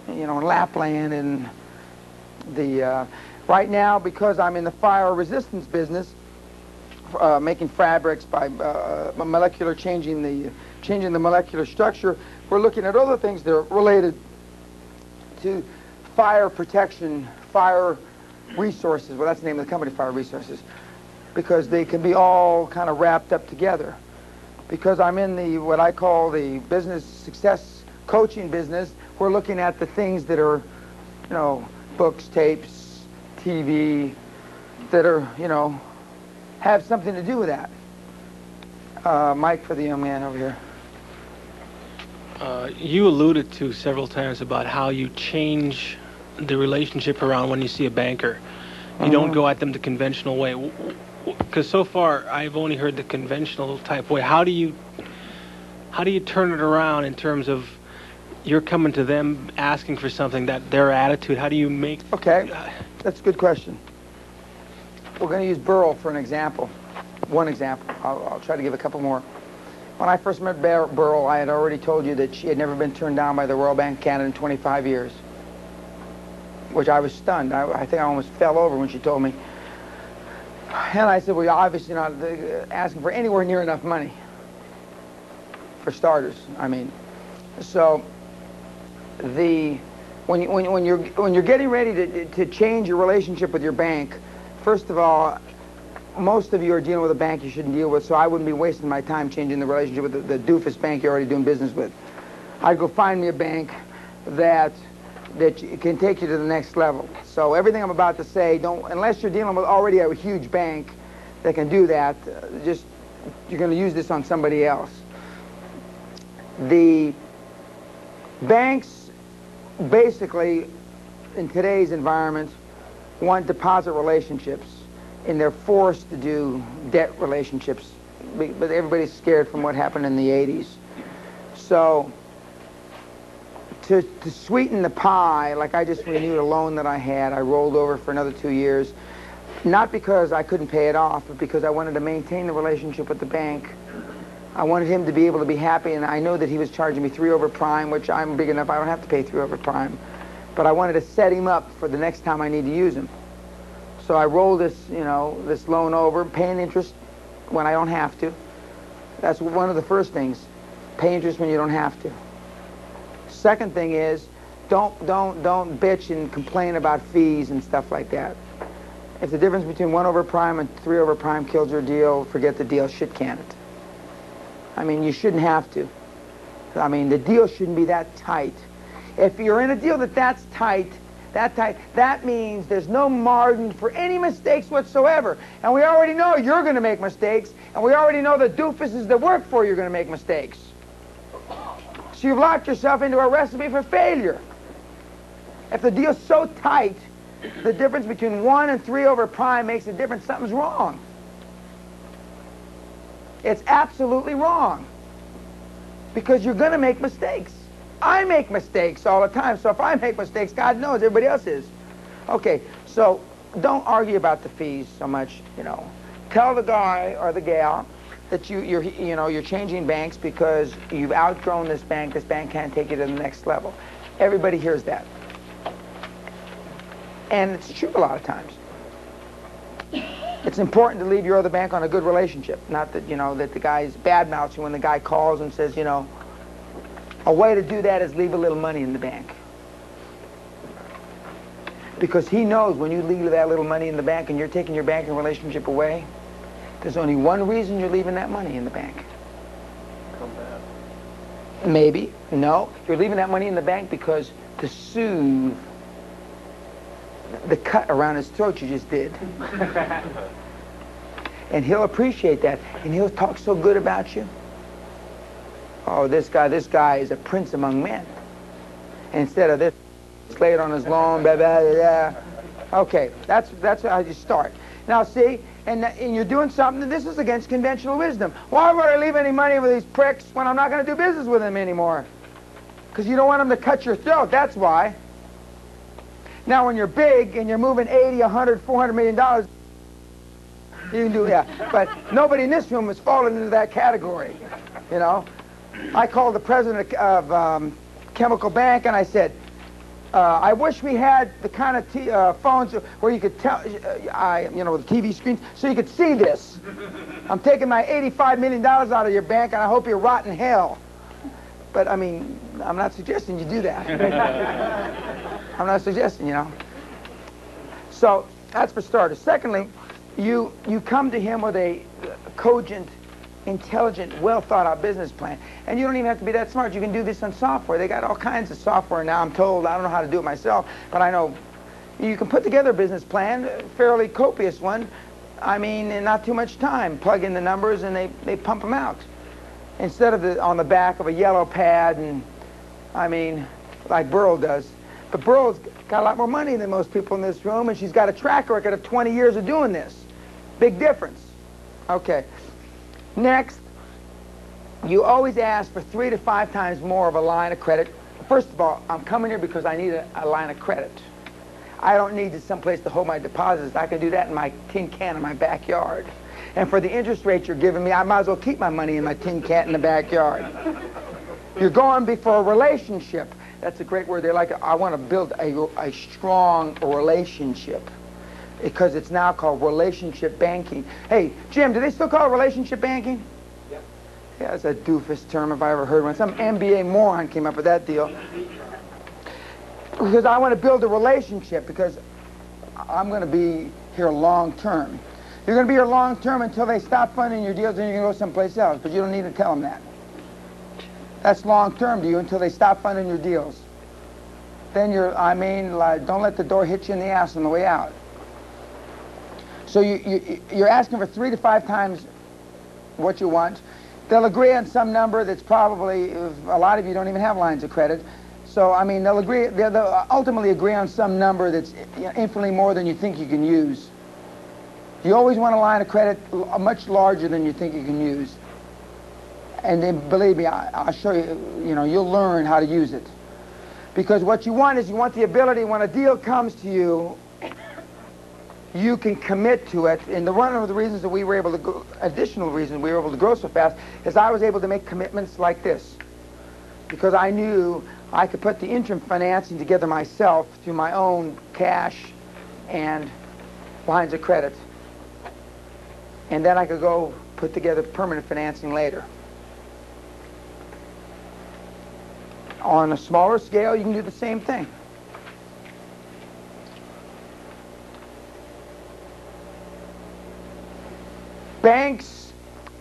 you know, in Lapland and the, uh, right now, because I'm in the fire resistance business, uh, making fabrics by uh, molecular changing the, changing the molecular structure, we're looking at other things that are related to fire protection, fire resources. Well, that's the name of the company, Fire Resources, because they can be all kind of wrapped up together because I'm in the what I call the business success coaching business, we're looking at the things that are, you know, books, tapes, TV, that are, you know, have something to do with that. Uh, Mike for the young man over here. Uh, you alluded to several times about how you change the relationship around when you see a banker. You don't Mhm. go at them the conventional way. Because so far, I've only heard the conventional type way. How do you, how do you turn it around in terms of you're coming to them asking for something that their attitude? How do you make? Okay, that's a good question. We're going to use Burl for an example. One example. I'll, I'll try to give a couple more. When I first met Bur- Burl, I had already told you that she had never been turned down by the Royal Bank of Canada in 25 years, which I was stunned. I, I think I almost fell over when she told me. And I said, well, you're obviously not uh, asking for anywhere near enough money, for starters, I mean. So the when, you, when, when you're when you're getting ready to, to change your relationship with your bank, first of all, most of you are dealing with a bank you shouldn't deal with, so I wouldn't be wasting my time changing the relationship with the, the doofus bank you're already doing business with. I'd go find me a bank that that can take you to the next level. So everything I'm about to say, don't unless you're dealing with already a huge bank that can do that. Uh, just you're going to use this on somebody else. The banks basically, in today's environment, want deposit relationships, and they're forced to do debt relationships. But everybody's scared from what happened in the 80s. So, to, to sweeten the pie, like I just renewed a loan that I had, I rolled over for another two years, not because I couldn't pay it off, but because I wanted to maintain the relationship with the bank. I wanted him to be able to be happy, and I know that he was charging me three over prime, which I'm big enough I don't have to pay three over prime. But I wanted to set him up for the next time I need to use him. So I roll this, you know, this loan over, paying interest when I don't have to. That's one of the first things. Pay interest when you don't have to. Second thing is, don't don't don't bitch and complain about fees and stuff like that. If the difference between one over prime and three over prime kills your deal, forget the deal, shit can it. I mean, you shouldn't have to. I mean, the deal shouldn't be that tight. If you're in a deal that that's tight, that tight, that means there's no margin for any mistakes whatsoever. And we already know you're going to make mistakes, and we already know the doofuses that work for you are going to make mistakes. So you've locked yourself into a recipe for failure. If the deal's so tight, the difference between 1 and 3 over prime makes a difference, something's wrong. It's absolutely wrong. Because you're going to make mistakes. I make mistakes all the time, so if I make mistakes, God knows everybody else is. Okay, so don't argue about the fees so much, you know. Tell the guy or the gal that you, you're, you know, you're changing banks because you've outgrown this bank. This bank can't take you to the next level. Everybody hears that. And it's true a lot of times. It's important to leave your other bank on a good relationship. Not that, you know, that the guy's badmouths you when the guy calls and says, you know, a way to do that is leave a little money in the bank. Because he knows when you leave that little money in the bank and you're taking your banking relationship away, there's only one reason you're leaving that money in the bank. Come back. Maybe. No. You're leaving that money in the bank because to soothe the cut around his throat you just did. and he'll appreciate that. And he'll talk so good about you. Oh, this guy, this guy is a prince among men. Instead of this, lay it on his lawn, blah, blah, blah, blah. Okay, that's, that's how you start. Now, see, and, and you're doing something, this is against conventional wisdom. Why would I leave any money with these pricks when I'm not going to do business with them anymore? Because you don't want them to cut your throat, that's why. Now, when you're big and you're moving 80, 100, 400 million dollars, you can do, yeah. But nobody in this room has fallen into that category, you know. I called the president of um, Chemical Bank and I said, uh, I wish we had the kind of uh, phones where you could tell, uh, I, you know, with TV screens, so you could see this. I'm taking my $85 million out of your bank and I hope you're in hell. But, I mean, I'm not suggesting you do that. I'm not suggesting, you know. So, that's for starters. Secondly, you, you come to him with a cogent, intelligent, well thought out business plan. And you don't even have to be that smart. You can do this on software. They got all kinds of software now, I'm told. I don't know how to do it myself, but I know you can put together a business plan, a fairly copious one. I mean, in not too much time. Plug in the numbers and they, they pump them out. Instead of the, on the back of a yellow pad and, I mean, like Burl does. But Burl's got a lot more money than most people in this room, and she's got a track record of 20 years of doing this. Big difference. Okay. Next, you always ask for three to five times more of a line of credit. First of all, I'm coming here because I need a, a line of credit. I don't need someplace to hold my deposits. I can do that in my tin can in my backyard. And for the interest rate you're giving me, I might as well keep my money in my tin can in the backyard. You're going before a relationship. That's a great word. They like. I want to build a, a strong relationship because it's now called relationship banking. Hey, Jim, do they still call it relationship banking? Yep. Yeah, it's a doofus term if I ever heard one. Some MBA moron came up with that deal. Because I want to build a relationship because I'm going to be here long term. You're going to be here long term until they stop funding your deals and you're going to go someplace else, but you don't need to tell them that. That's long term to you until they stop funding your deals. Then you're, I mean, like, don't let the door hit you in the ass on the way out. So you, you, you're asking for three to five times what you want. They'll agree on some number that's probably, a lot of you don't even have lines of credit. So, I mean, they'll agree, they'll, they'll ultimately agree on some number that's infinitely more than you think you can use. You always want a line of credit much larger than you think you can use. And then, believe me, I, I'll show you, you know, you'll learn how to use it. Because what you want is you want the ability when a deal comes to you, you can commit to it. And the one of the reasons that we were able to, go, additional reason we were able to grow so fast, is I was able to make commitments like this. Because I knew I could put the interim financing together myself through my own cash and lines of credit. And then I could go put together permanent financing later. On a smaller scale, you can do the same thing. Banks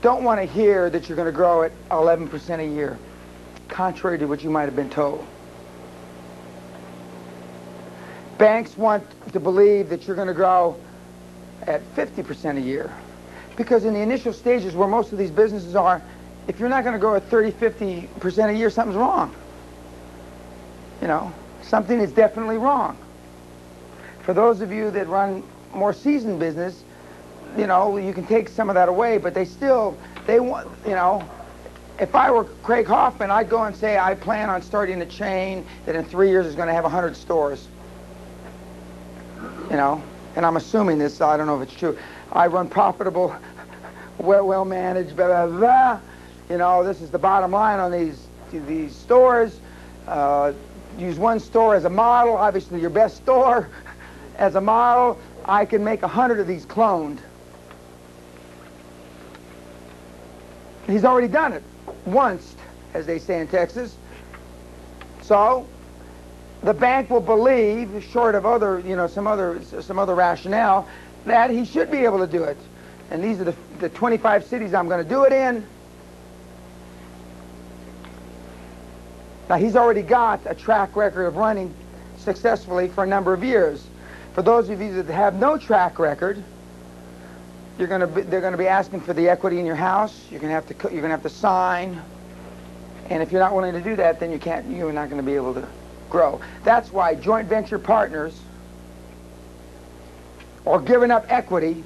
don't want to hear that you're going to grow at 11% a year, contrary to what you might have been told. Banks want to believe that you're going to grow at 50% a year. Because in the initial stages where most of these businesses are, if you're not going to grow at 30, 50% a year, something's wrong. You know, something is definitely wrong. For those of you that run more seasoned business, you know, you can take some of that away, but they still, they want, you know, if I were Craig Hoffman, I'd go and say, I plan on starting a chain that in three years is going to have 100 stores. You know, and I'm assuming this, so I don't know if it's true. I run profitable, well, well managed, blah, blah, blah. You know, this is the bottom line on these, these stores. Uh, use one store as a model, obviously your best store as a model. I can make a hundred of these cloned. He's already done it once, as they say in Texas. So the bank will believe, short of other, you know, some other, some other rationale, that he should be able to do it. And these are the, the 25 cities I'm going to do it in. Now, he's already got a track record of running successfully for a number of years. For those of you that have no track record, you're going to be, they're going to be asking for the equity in your house. You're going to have to you're going to have to sign. And if you're not willing to do that, then you can't you're not going to be able to grow. That's why joint venture partners or giving up equity,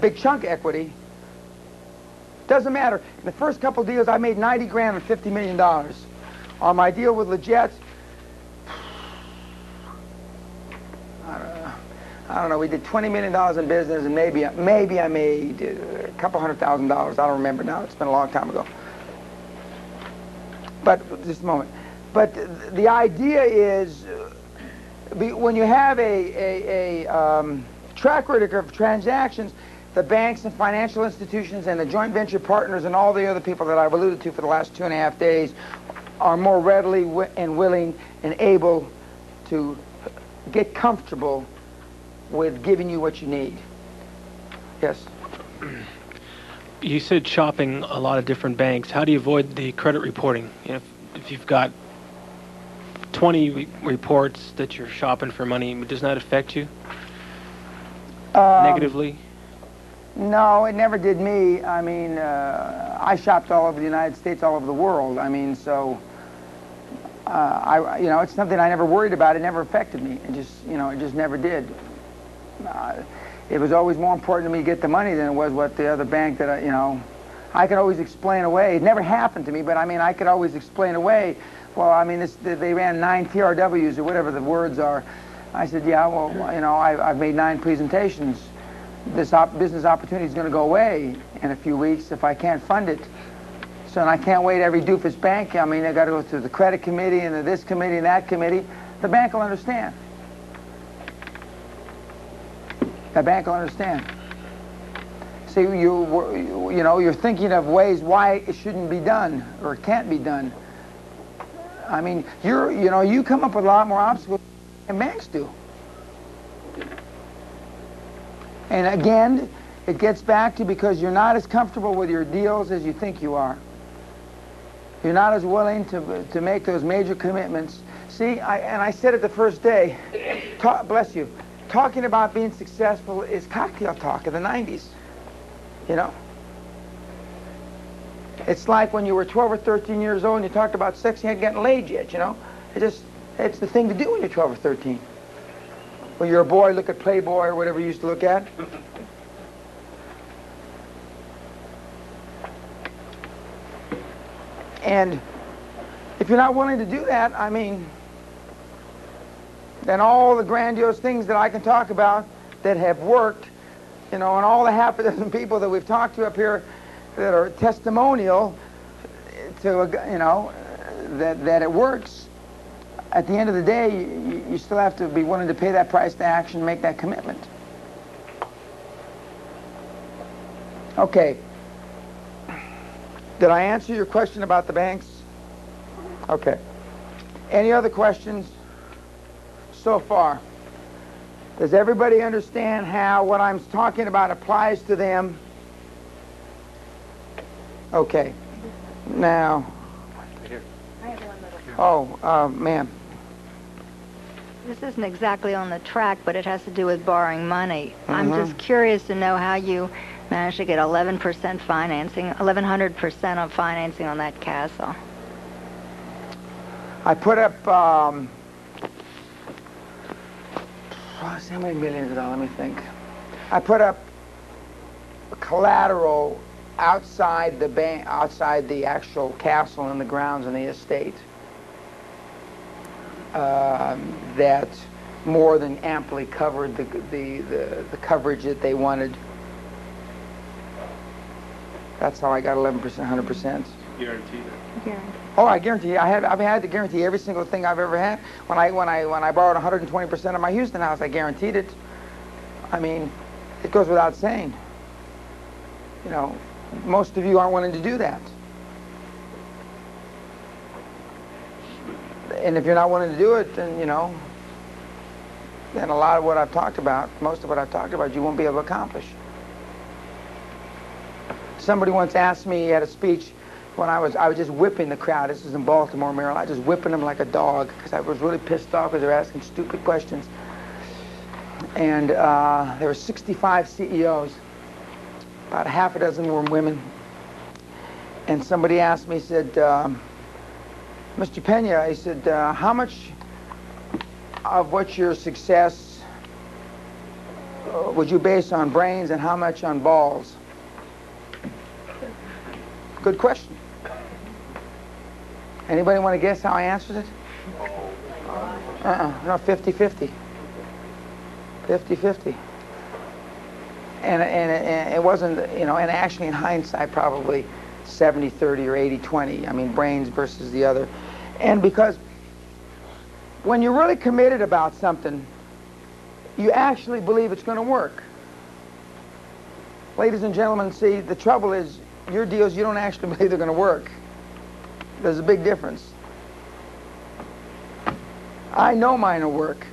big chunk equity, doesn't matter. In the first couple deals, I made 90 grand and 50 million dollars. On my deal with Leggett, I don't know. I don't know. We did 20 million dollars in business, and maybe maybe I made a couple hundred thousand dollars. I don't remember now. It's been a long time ago. But just a moment. But the idea is, uh, when you have a, a, a um, track record of transactions, the banks and financial institutions and the joint venture partners and all the other people that I've alluded to for the last two and a half days are more readily and willing and able to get comfortable with giving you what you need. Yes. You said shopping a lot of different banks. How do you avoid the credit reporting? You know, if, if you've got 20 re- reports that you're shopping for money, does that affect you Um, negatively? No, it never did me. I mean, uh, I shopped all over the United States, all over the world. I mean, so uh, I, you know, it's something I never worried about. It never affected me. It just, you know, it just never did. Uh, it was always more important to me to get the money than it was what the other bank that I, you know, I could always explain away. It never happened to me, but I mean, I could always explain away. Well, I mean, this, they ran nine TRWs or whatever the words are. I said, yeah, well, you know, I, I've made nine presentations this op- business opportunity is going to go away in a few weeks if I can't fund it. So, and I can't wait every doofus bank. I mean, I got to go through the credit committee and this committee and that committee. The bank will understand. The bank will understand. See, you, you know, you're thinking of ways why it shouldn't be done or can't be done. I mean, you're, you know, you come up with a lot more obstacles than banks do. And again, it gets back to because you're not as comfortable with your deals as you think you are. You're not as willing to, to make those major commitments. See, I, and I said it the first day, ta- bless you, talking about being successful is cocktail talk of the 90s. You know? It's like when you were 12 or 13 years old and you talked about sex, you hadn't gotten laid yet, you know? It just, it's the thing to do when you're 12 or 13. When you're a boy, look at Playboy or whatever you used to look at. And if you're not willing to do that, I mean, then all the grandiose things that I can talk about that have worked, you know, and all the half a dozen people that we've talked to up here that are testimonial to, you know, that, that it works, at the end of the day, you, you still have to be willing to pay that price to action, make that commitment. Okay. Did I answer your question about the banks? Okay. Any other questions so far? Does everybody understand how what I'm talking about applies to them Okay. Now. Oh, uh, ma'am. This isn't exactly on the track, but it has to do with borrowing money. I'm Mhm. just curious to know how you managed to get 11% financing, 1100% of financing on that castle. I put up, um, how many millions of dollars? Let me think. I put up a collateral outside the bank, outside the actual castle and the grounds and the estate. Um, that more than amply covered the, the, the, the coverage that they wanted. That's how I got 11%, 100%. Guaranteed. Oh, I guarantee. I have. I've had to guarantee every single thing I've ever had. When I when I when I borrowed 120 percent of my Houston house, I guaranteed it. I mean, it goes without saying. You know, most of you aren't willing to do that. And if you're not willing to do it, then you know, then a lot of what I've talked about, most of what I've talked about, you won't be able to accomplish. Somebody once asked me at a speech when I was I was just whipping the crowd. This was in Baltimore, Maryland. I was just whipping them like a dog because I was really pissed off because they were asking stupid questions. And uh, there were 65 CEOs. About half a dozen were women. And somebody asked me, said, um, Mr. Pena, he said, uh, how much of what your success uh, would you base on brains and how much on balls? Good question. Anybody want to guess how I answered it? Uh-uh. No, 50-50. 50-50. And, and, and it wasn't, you know, and actually in hindsight, probably 70-30 or 80-20. I mean, brains versus the other. And because when you're really committed about something, you actually believe it's going to work. Ladies and gentlemen, see, the trouble is your deals, you don't actually believe they're going to work. There's a big difference. I know mine will work.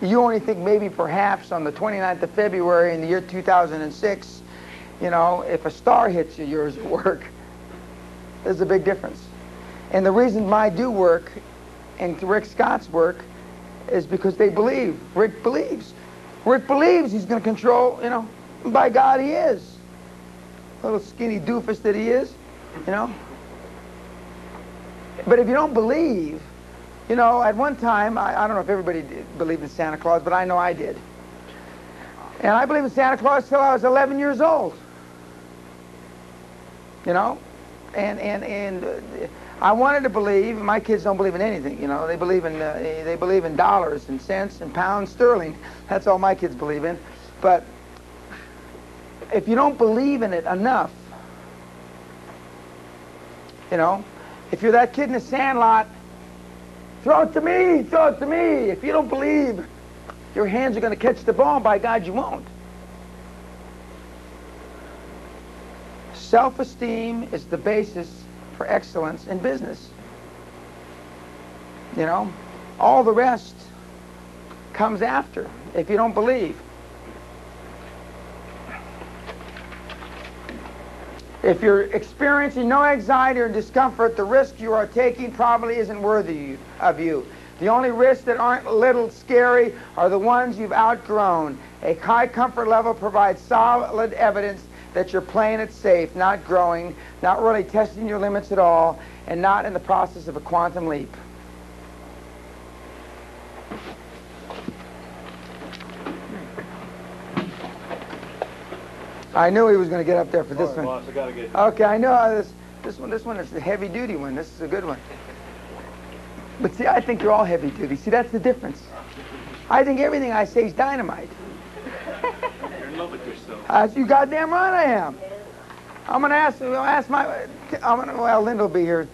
You only think maybe perhaps on the 29th of February in the year 2006, you know, if a star hits you, yours work. There's a big difference. And the reason my do work and Rick Scott's work is because they believe. Rick believes. Rick believes he's going to control, you know, by God he is. Little skinny doofus that he is, you know. But if you don't believe, you know, at one time, I, I don't know if everybody did, believed in Santa Claus, but I know I did. And I believed in Santa Claus till I was 11 years old. You know, and and and uh, I wanted to believe. My kids don't believe in anything. You know, they believe in uh, they believe in dollars and cents and pounds sterling. That's all my kids believe in. But if you don't believe in it enough, you know, if you're that kid in the sandlot, throw it to me, throw it to me. If you don't believe, your hands are going to catch the ball, by God, you won't. Self-esteem is the basis for excellence in business. You know, all the rest comes after if you don't believe. If you're experiencing no anxiety or discomfort, the risk you are taking probably isn't worthy of you. The only risks that aren't a little scary are the ones you've outgrown. A high comfort level provides solid evidence that you're playing it safe, not growing, not really testing your limits at all, and not in the process of a quantum leap. I knew he was going to get up there for this one. Okay, I know this. This one, this one is the heavy duty one. This is a good one. But see, I think you're all heavy duty. See, that's the difference. I think everything I say is dynamite. You goddamn right I am. I'm gonna ask. I'll ask my. I'm gonna. Well, Linda will be here.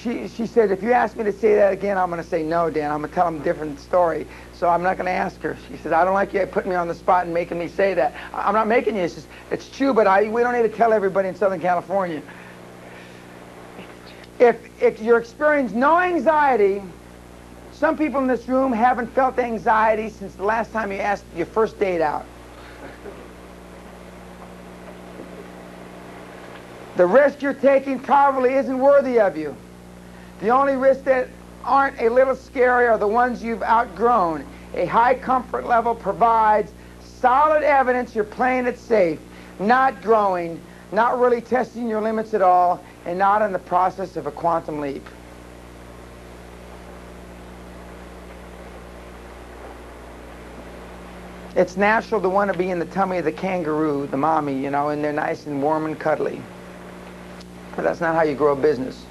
She she said if you ask me to say that again, I'm gonna say no, Dan. I'm gonna tell him a different story. So I'm not gonna ask her. She says I don't like you putting me on the spot and making me say that. I'm not making you. It's just, it's true, but I we don't need to tell everybody in Southern California. If if you're experiencing no anxiety, some people in this room haven't felt anxiety since the last time you asked your first date out. The risk you're taking probably isn't worthy of you. The only risks that aren't a little scary are the ones you've outgrown. A high comfort level provides solid evidence you're playing it safe, not growing, not really testing your limits at all, and not in the process of a quantum leap. It's natural to want to be in the tummy of the kangaroo, the mommy, you know, and they're nice and warm and cuddly. But that's not how you grow a business.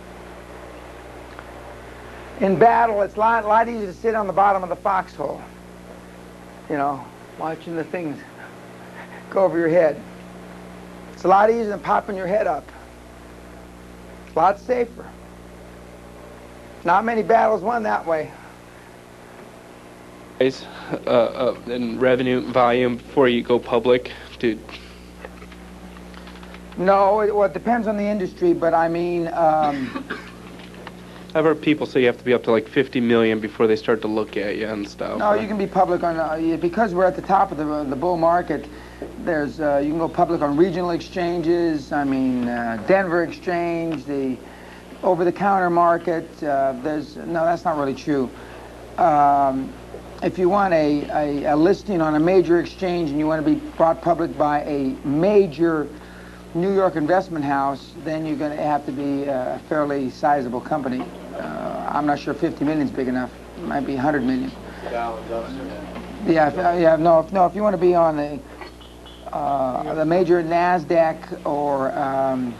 In battle, it's a lot, lot easier to sit on the bottom of the foxhole, you know, watching the things go over your head. It's a lot easier than popping your head up. It's a lot safer. Not many battles won that way. Uh, uh, and revenue volume before you go public, dude. No, it, well, it depends on the industry, but I mean, um, I've heard people say you have to be up to like 50 million before they start to look at you and stuff. no, you can be public on, uh, because we're at the top of the, the bull market, there's, uh, you can go public on regional exchanges, I mean, uh, Denver Exchange, the over-the-counter market, uh, there's, no, that's not really true. Um, if you want a, a, a listing on a major exchange and you want to be brought public by a major New York investment house, then you're going to have to be a fairly sizable company. Uh, I'm not sure 50 million is big enough. It might be 100 million. Yeah, if, uh, yeah, no, if, no. If you want to be on the uh, the major Nasdaq or um,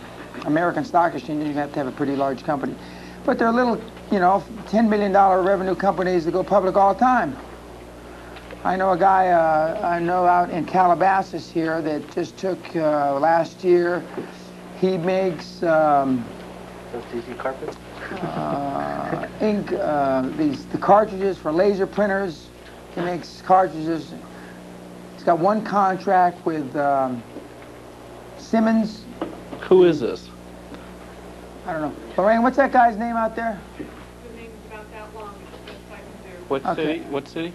American Stock Exchange, you have to have a pretty large company. But there are little, you know, 10 million dollar revenue companies that go public all the time. I know a guy uh, I know out in Calabasas here that just took uh, last year. He makes um, uh, ink, uh, these the cartridges for laser printers. He makes cartridges. He's got one contract with um, Simmons. Who is this? I don't know. Lorraine, what's that guy's name out there? What Okay. city? What city?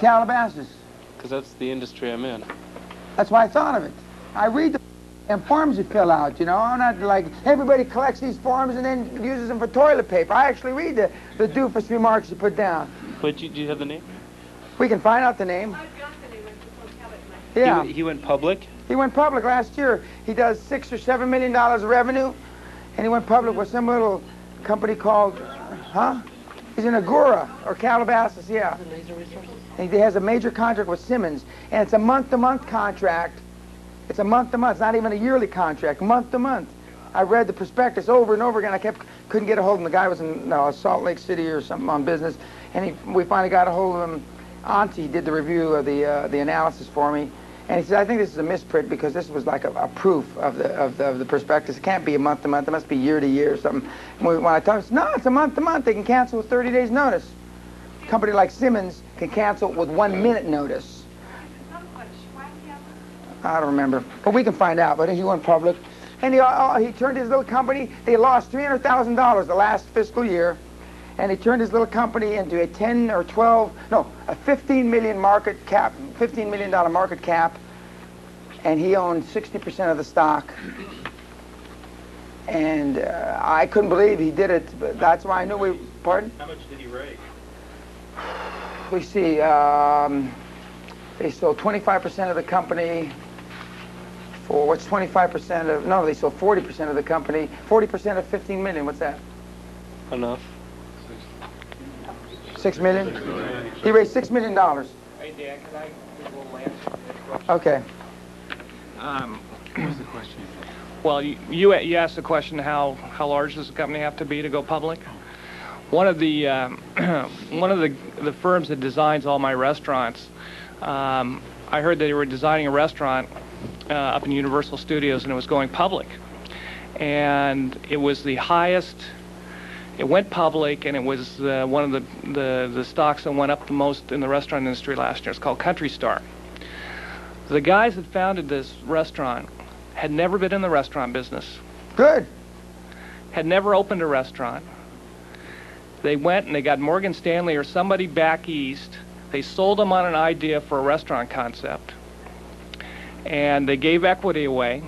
Calabasas. Because that's the industry I'm in. That's why I thought of it. I read the and forms you fill out, you know. I'm not like everybody collects these forms and then uses them for toilet paper. I actually read the, the doofus remarks you put down. But you, do you have the name? We can find out the name. Yeah. He, he went public. He went public last year. He does six or seven million dollars of revenue, and he went public with some little company called, huh? He's in Agoura or Calabasas, yeah. And he has a major contract with Simmons, and it's a month-to-month contract. It's a month-to-month. It's not even a yearly contract. Month-to-month. I read the prospectus over and over again. I kept couldn't get a hold of him. The guy was in no, Salt Lake City or something on business, and he, we finally got a hold of him. Auntie did the review of the uh, the analysis for me, and he said, "I think this is a misprint because this was like a, a proof of the, of the of the prospectus. It can't be a month to month. It must be year to year or something." And when I told him, "No, it's a month to month. They can cancel with 30 days notice. A company like Simmons can cancel with one minute notice." I don't remember, but we can find out. But he went public, and he uh, he turned his little company. They lost three hundred thousand dollars the last fiscal year, and he turned his little company into a ten or twelve, no, a fifteen million market cap, fifteen million dollar market cap, and he owned sixty percent of the stock. And uh, I couldn't believe he did it. But that's why I knew we. Pardon? How much did he raise? We see. Um, they sold 25% of the company for what's 25% of? No, they sold 40% of the company. 40% of 15 million. What's that? Enough. Six million. He raised six million dollars. Hey, Dan, can I give a little answer to this question? Okay. Um, Well, you, you you asked the question, how, how large does the company have to be to go public? One of the, um, one of the, the firms that designs all my restaurants, um, I heard they were designing a restaurant uh, up in Universal Studios and it was going public. And it was the highest, it went public and it was uh, one of the, the, the stocks that went up the most in the restaurant industry last year. It's called Country Star. The guys that founded this restaurant had never been in the restaurant business, Good. had never opened a restaurant. They went and they got Morgan Stanley or somebody back east. They sold them on an idea for a restaurant concept. And they gave equity away.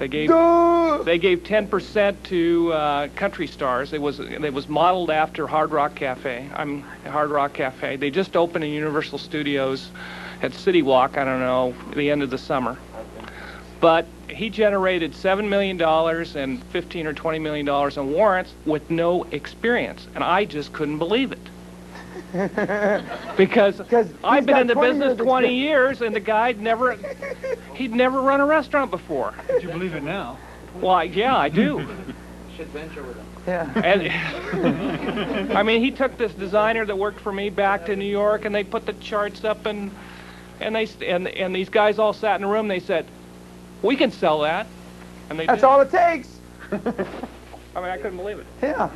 They gave Duh! they gave 10% to uh, Country Stars. It was it was modeled after Hard Rock Cafe. I'm Hard Rock Cafe. They just opened in Universal Studios at City Walk. I don't know the end of the summer. But he generated seven million dollars and 15 or 20 million dollars in warrants with no experience, and I just couldn't believe it. because 'Cause I've been in the business years 20 years, and the guy'd never he'd never run a restaurant before. Would you believe it now? Well, I- yeah, I do. Should venture with him. Yeah. And I mean, he took this designer that worked for me back to New York, and they put the charts up, and and they and and these guys all sat in a room. And They said, "We can sell that," and they That's did. all it takes. I mean, I couldn't believe it. Yeah.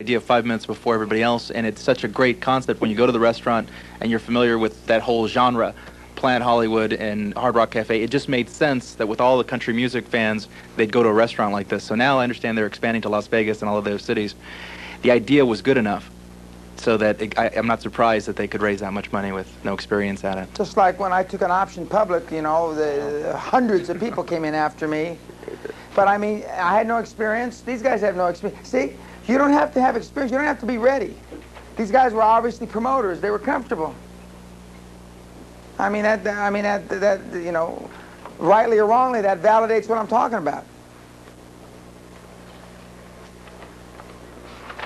Idea five minutes before everybody else, and it's such a great concept when you go to the restaurant and you're familiar with that whole genre, Planet Hollywood and Hard Rock Cafe. It just made sense that with all the country music fans, they'd go to a restaurant like this. So now I understand they're expanding to Las Vegas and all of those cities. The idea was good enough so that it, I, I'm not surprised that they could raise that much money with no experience at it. Just like when I took an option public, you know, the hundreds of people came in after me. But I mean, I had no experience. These guys have no experience. See, you don't have to have experience. You don't have to be ready. These guys were obviously promoters. They were comfortable. I mean, that, I mean, that, that, you know, rightly or wrongly, that validates what I'm talking about.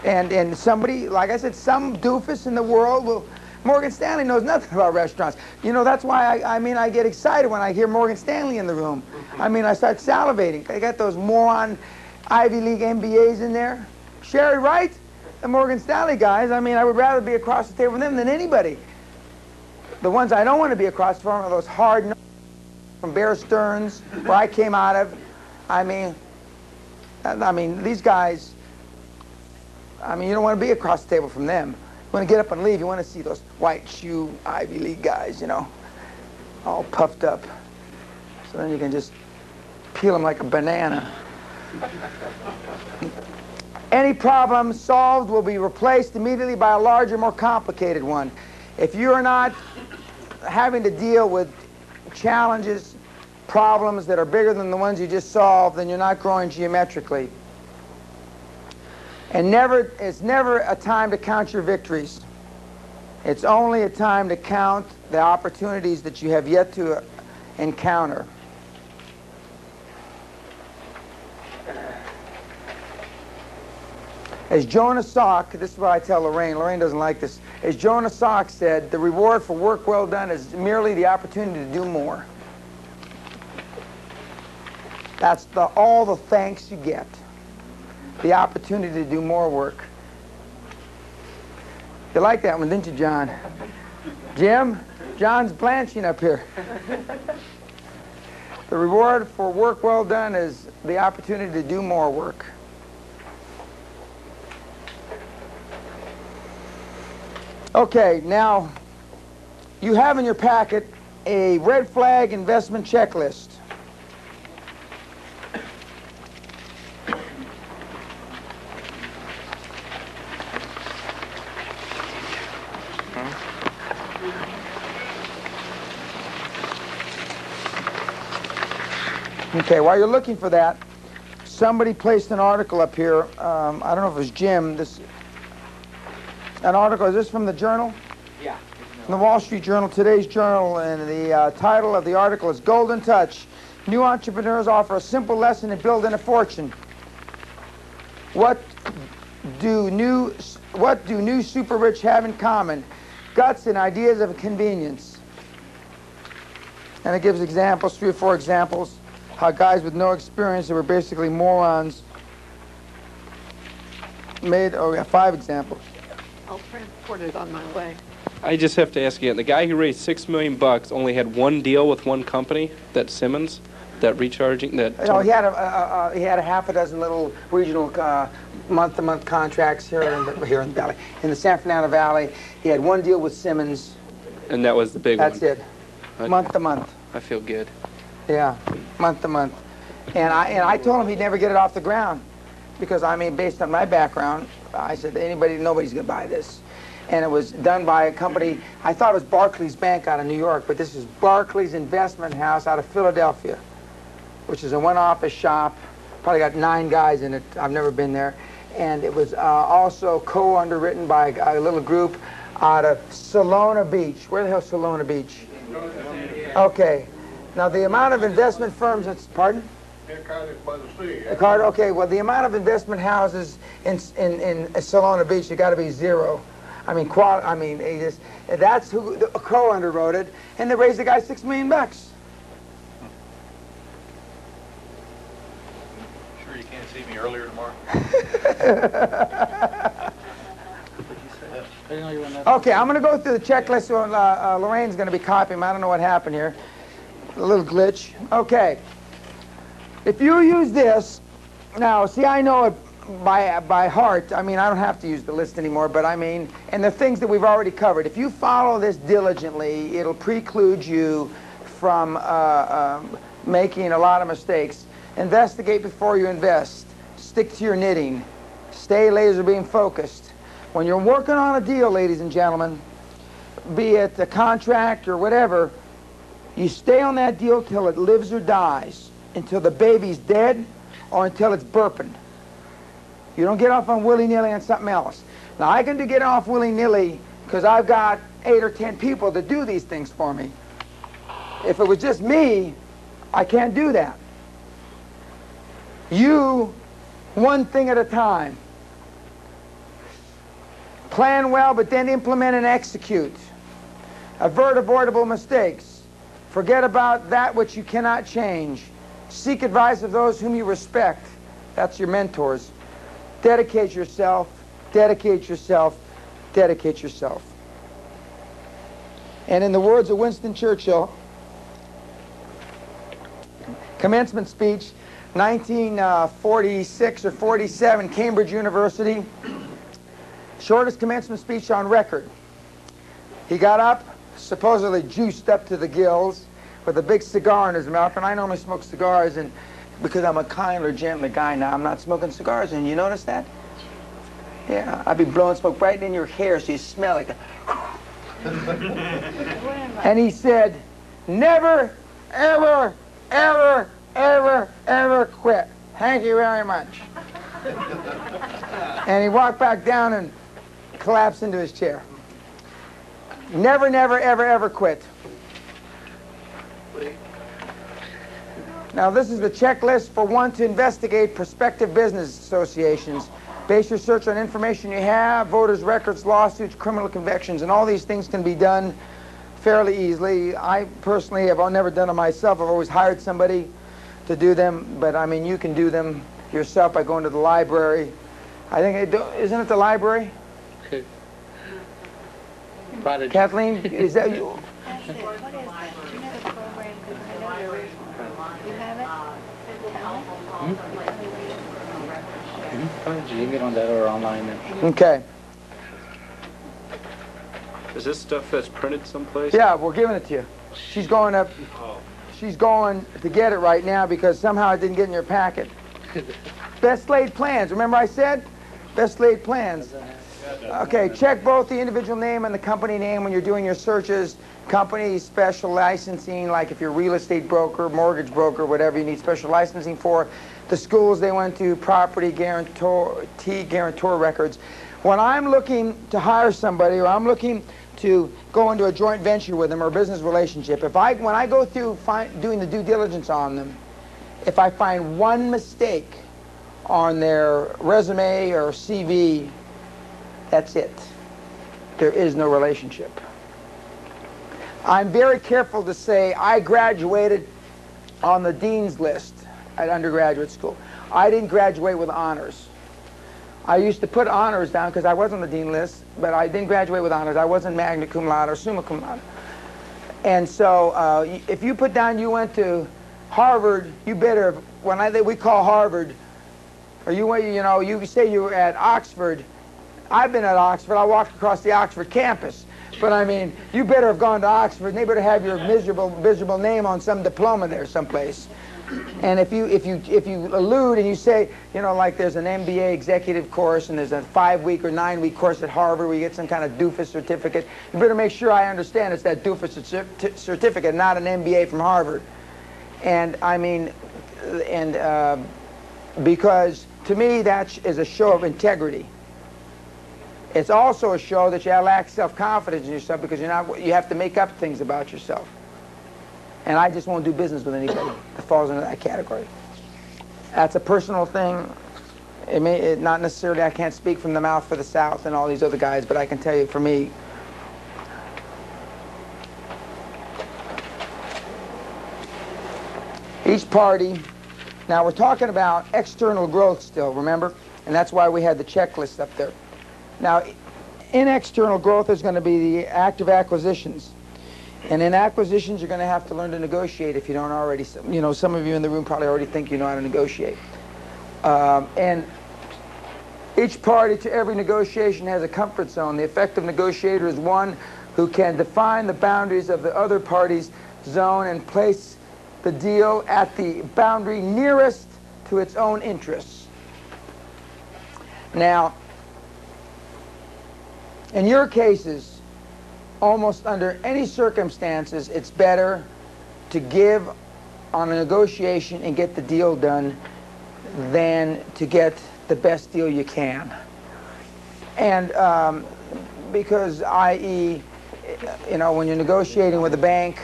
And, and somebody, like I said, some doofus in the world will, Morgan Stanley knows nothing about restaurants. You know, that's why I, I mean, I get excited when I hear Morgan Stanley in the room. I mean, I start salivating. They got those moron Ivy League MBAs in there. Sherry Wright, the Morgan Stanley guys, I mean, I would rather be across the table from them than anybody. The ones I don't want to be across from are those hard from Bear Stearns, where I came out of. I mean, I I mean, these guys, I mean, you don't want to be across the table from them. You want to get up and leave. You want to see those white shoe Ivy League guys, you know, all puffed up. So then you can just peel them like a banana. Any problem solved will be replaced immediately by a larger, more complicated one. If you're not having to deal with challenges, problems that are bigger than the ones you just solved, then you're not growing geometrically. And never, it's never a time to count your victories. It's only a time to count the opportunities that you have yet to encounter. As Jonas Salk, this is what I tell Lorraine, Lorraine doesn't like this. As Jonas Salk said, the reward for work well done is merely the opportunity to do more. That's the, all the thanks you get. The opportunity to do more work. You like that one, didn't you, John? Jim? John's blanching up here. The reward for work well done is the opportunity to do more work. Okay, now you have in your packet a red flag investment checklist. Okay, while you're looking for that, somebody placed an article up here. Um, I don't know if it was Jim. This an article. Is this from the Journal? Yeah. From the Wall Street Journal, today's Journal, and the uh, title of the article is "Golden Touch." New entrepreneurs offer a simple lesson in building a fortune. What do new What do new super rich have in common? Guts and ideas of convenience. And it gives examples, three or four examples, how guys with no experience that were basically morons made. Oh, yeah, five examples. I'll transport it on my way. I just have to ask again. The guy who raised six million bucks only had one deal with one company, that Simmons, that recharging, that. no, he had a, a, a he had a half a dozen little regional uh, month-to-month contracts here in the, here in the valley, in the San Fernando Valley. He had one deal with Simmons. and that was the big That's one. That's it, month to month. I feel good. Yeah, month to month. And I and I told him he'd never get it off the ground, because I mean, based on my background, I said anybody, nobody's gonna buy this. And it was done by a company. I thought it was Barclays Bank out of New York, but this is Barclays Investment House out of Philadelphia. which is a one-office shop. Probably got nine guys in it. I've never been there. And it was uh, also co-underwritten by a, a little group out of Solana Beach. Where the hell's Solana Beach? Okay. Now the amount of investment firms that's pardon? Ricardo, okay, well, the amount of investment houses in, in, in Solana Beach, you got to be zero. I mean, qual, I mean, it is, that's who the co-underwrote it, and they raised the guy six million bucks. Sure you can't see me earlier tomorrow? Okay, I'm going to go through the checklist. So, uh, uh, Lorraine's going to be copying. I don't know what happened here. A little glitch. Okay. If you use this, now, see, I know it by, by heart. I mean, I don't have to use the list anymore, but I mean, and the things that we've already covered. If you follow this diligently, it'll preclude you from uh, um, making a lot of mistakes. Investigate before you invest. Stick to your knitting. Stay laser beam focused. When you're working on a deal, ladies and gentlemen, be it a contract or whatever, you stay on that deal till it lives or dies, until the baby's dead or until it's burping. You don't get off on willy-nilly on something else. Now, I can do get off willy-nilly because I've got eight or ten people to do these things for me. If it was just me, I can't do that. You, one thing at a time. Plan well, but then implement and execute. Avert avoidable mistakes. Forget about that which you cannot change. Seek advice of those whom you respect. That's your mentors. Dedicate yourself, dedicate yourself, dedicate yourself. And in the words of Winston Churchill, commencement speech, 1946 or 47, Cambridge University, shortest commencement speech on record. He got up, supposedly juiced up to the gills, with a big cigar in his mouth, and I normally smoke cigars, and because I'm a kinder, gentler guy now, I'm not smoking cigars, and you notice that? Yeah, I'd be blowing smoke right in your hair so you smell a... and he said, never, ever, ever, ever, ever quit. Thank you very much. and he walked back down and collapsed into his chair. Never, never, ever, ever quit. Now, this is the checklist for one to investigate prospective business associations. Base your search on information you have, voters' records, lawsuits, criminal convictions, and all these things can be done fairly easily. I personally have never done them myself. I've always hired somebody to do them, but I mean, you can do them yourself by going to the library. I think, it, isn't it the library? Prodigy. Kathleen, is that you? What is that? Do you know the program? Because I know there is. You have Prodigy, you can get on that or online. then. Okay. Is this stuff that's printed someplace? Yeah, we're giving it to you. She's going up. She's going to get it right now because somehow it didn't get in your packet. Best laid plans. Remember I said? Best laid plans. Okay, check both the individual name and the company name when you're doing your searches. Company, special licensing, like if you're a real estate broker, mortgage broker, whatever you need special licensing for. The schools they went to, property guarantor, T guarantor records. When I'm looking to hire somebody or I'm looking to go into a joint venture with them or business relationship, if I, when I go through find, doing the due diligence on them, if I find one mistake on their resume or CV, that's it. There is no relationship. I'm very careful to say I graduated on the dean's list at undergraduate school. I didn't graduate with honors. I used to put honors down because I was on the dean list, but I didn't graduate with honors. I wasn't magna cum laude or summa cum laude. And so uh, if you put down you went to Harvard, you better, when I, we call Harvard, or you went, you know, you say you were at Oxford, I've been at Oxford. I walked across the Oxford campus. But I mean, you better have gone to Oxford, and they better have your miserable, miserable name on some diploma there someplace. And if you if you if you allude and you say, you know, like there's an MBA executive course and there's a five-week or nine-week course at Harvard where you get some kind of doofus certificate, you better make sure I understand it's that doofus cer- certificate, not an MBA from Harvard. And I mean, and uh, because to me that is a show of integrity. It's also a show that you lack self-confidence in yourself because you're not. You have to make up things about yourself. And I just won't do business with anybody that falls into that category. That's a personal thing. It may it, not necessarily. I can't speak from the mouth for the South and all these other guys, but I can tell you, for me, each party. Now we're talking about external growth still, remember? And that's why we had the checklist up there. Now, in external growth is going to be the active acquisitions. And in acquisitions, you're going to have to learn to negotiate if you don't already. You know, some of you in the room probably already think you know how to negotiate. Um, and each party to every negotiation has a comfort zone. The effective negotiator is one who can define the boundaries of the other party's zone and place the deal at the boundary nearest to its own interests. Now, in your cases, almost under any circumstances, it's better to give on a negotiation and get the deal done than to get the best deal you can. And um, because, i.e., you know, when you're negotiating with a bank,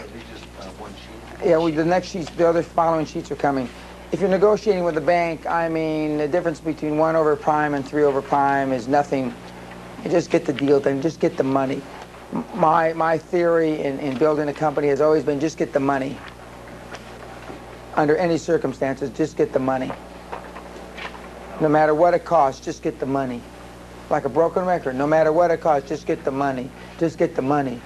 yeah, the next sheets, the other following sheets are coming. If you're negotiating with a bank, I mean, the difference between one over prime and three over prime is nothing. You just get the deal done, just get the money. My, my theory in, in building a company has always been just get the money. Under any circumstances, just get the money. No matter what it costs, just get the money. Like a broken record, no matter what it costs, just get the money. Just get the money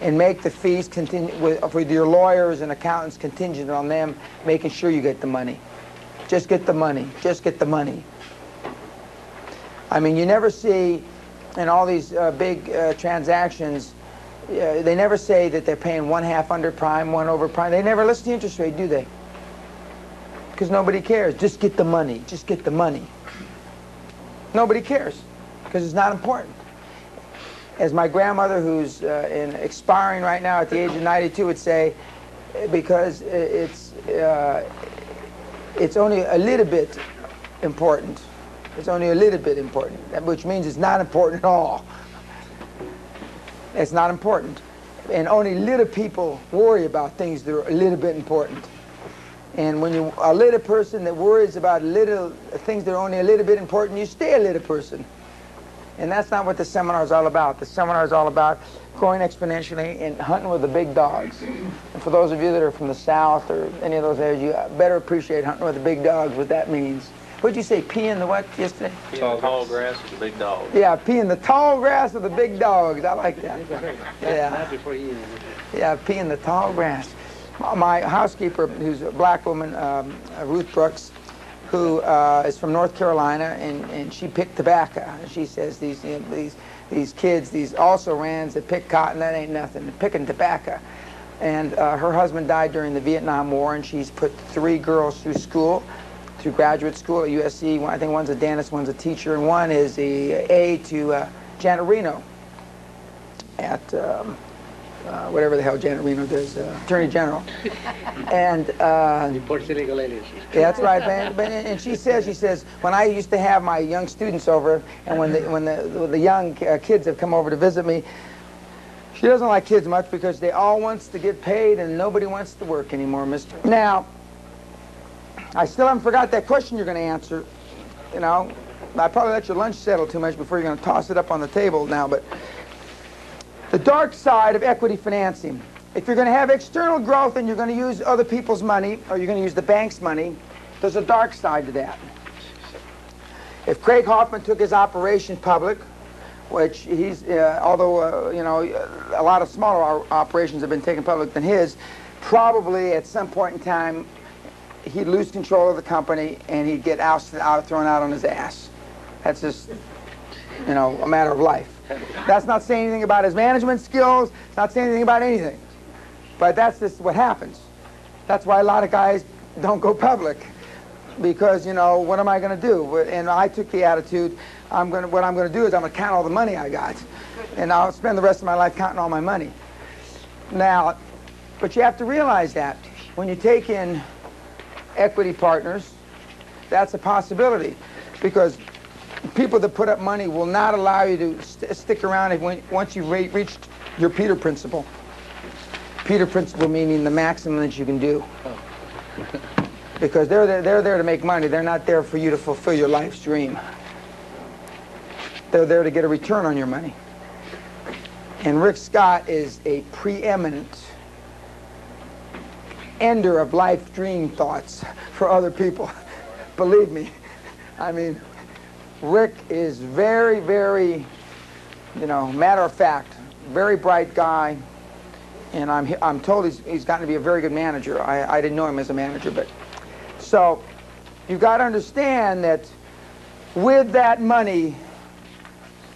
and make the fees continue with, with your lawyers and accountants contingent on them making sure you get the money. Just get the money. Just get the money. I mean, you never see in all these uh, big uh, transactions, uh, they never say that they're paying one half under prime, one over prime. They never list the interest rate, do they? Because nobody cares. Just get the money. Just get the money. Nobody cares because it's not important as my grandmother, who's uh, in expiring right now at the age of 92, would say, because it's uh, it's only a little bit important. It's only a little bit important, which means it's not important at all. It's not important, and only little people worry about things that are a little bit important. And when you're a little person that worries about little things that are only a little bit important, you stay a little person. And that's not what the seminar is all about. The seminar is all about growing exponentially and hunting with the big dogs. And for those of you that are from the South or any of those areas, you better appreciate hunting with the big dogs, what that means. What'd you say, pee in the what yesterday? Tall, tall grass with a big dog. Yeah, pee in the tall grass of the big dogs. I like that. Yeah. Not before you. Yeah, pee in the tall grass. My housekeeper, who's a black woman, um, Ruth Brooks, who uh, is from North Carolina, and, and she picked tobacco. She says these you know, these these kids, these also rans that pick cotton, that ain't nothing. They're picking tobacco. And uh, her husband died during the Vietnam War, and she's put three girls through school, through graduate school at USC. One, I think one's a dentist, one's a teacher, and one is the aide to uh, Janet Reno at um, uh, whatever the hell Janet Reno does, uh, Attorney General. And uh, Report illegal aliens. yeah, that's right, man. But, and she says, she says, when I used to have my young students over, and when the when the the young uh, kids have come over to visit me, she doesn't like kids much because they all wants to get paid and nobody wants to work anymore, Mister. Now, I still haven't forgot that question you're going to answer. You know, I probably let your lunch settle too much before you're going to toss it up on the table now, but. The dark side of equity financing. If you're going to have external growth and you're going to use other people's money or you're going to use the bank's money, there's a dark side to that. If Craig Hoffman took his operation public, which he's, uh, although, uh, you know, a lot of smaller operations have been taken public than his, probably at some point in time he'd lose control of the company and he'd get ousted out, thrown out on his ass. That's just, you know, a matter of life. That's not saying anything about his management skills. It's not saying anything about anything. But that's just what happens. That's why a lot of guys don't go public. Because, you know, what am I going to do? And I took the attitude, I'm going to, what I'm going to do is I'm going to count all the money I got. And I'll spend the rest of my life counting all my money. Now, but you have to realize that. when you take in equity partners, that's a possibility because people that put up money will not allow you to st- stick around if when, once you've re- reached your Peter principle. Peter principle meaning the maximum that you can do. Because they're there, they're there to make money. They're not there for you to fulfill your life's dream. They're there to get a return on your money. And Rick Scott is a preeminent ender of life dream thoughts for other people. Believe me. I mean, Rick is very, very, you know, matter of fact, very bright guy. And I'm, I'm told he's, he's gotten to be a very good manager. I, I didn't know him as a manager, but. So, you've got to understand that with that money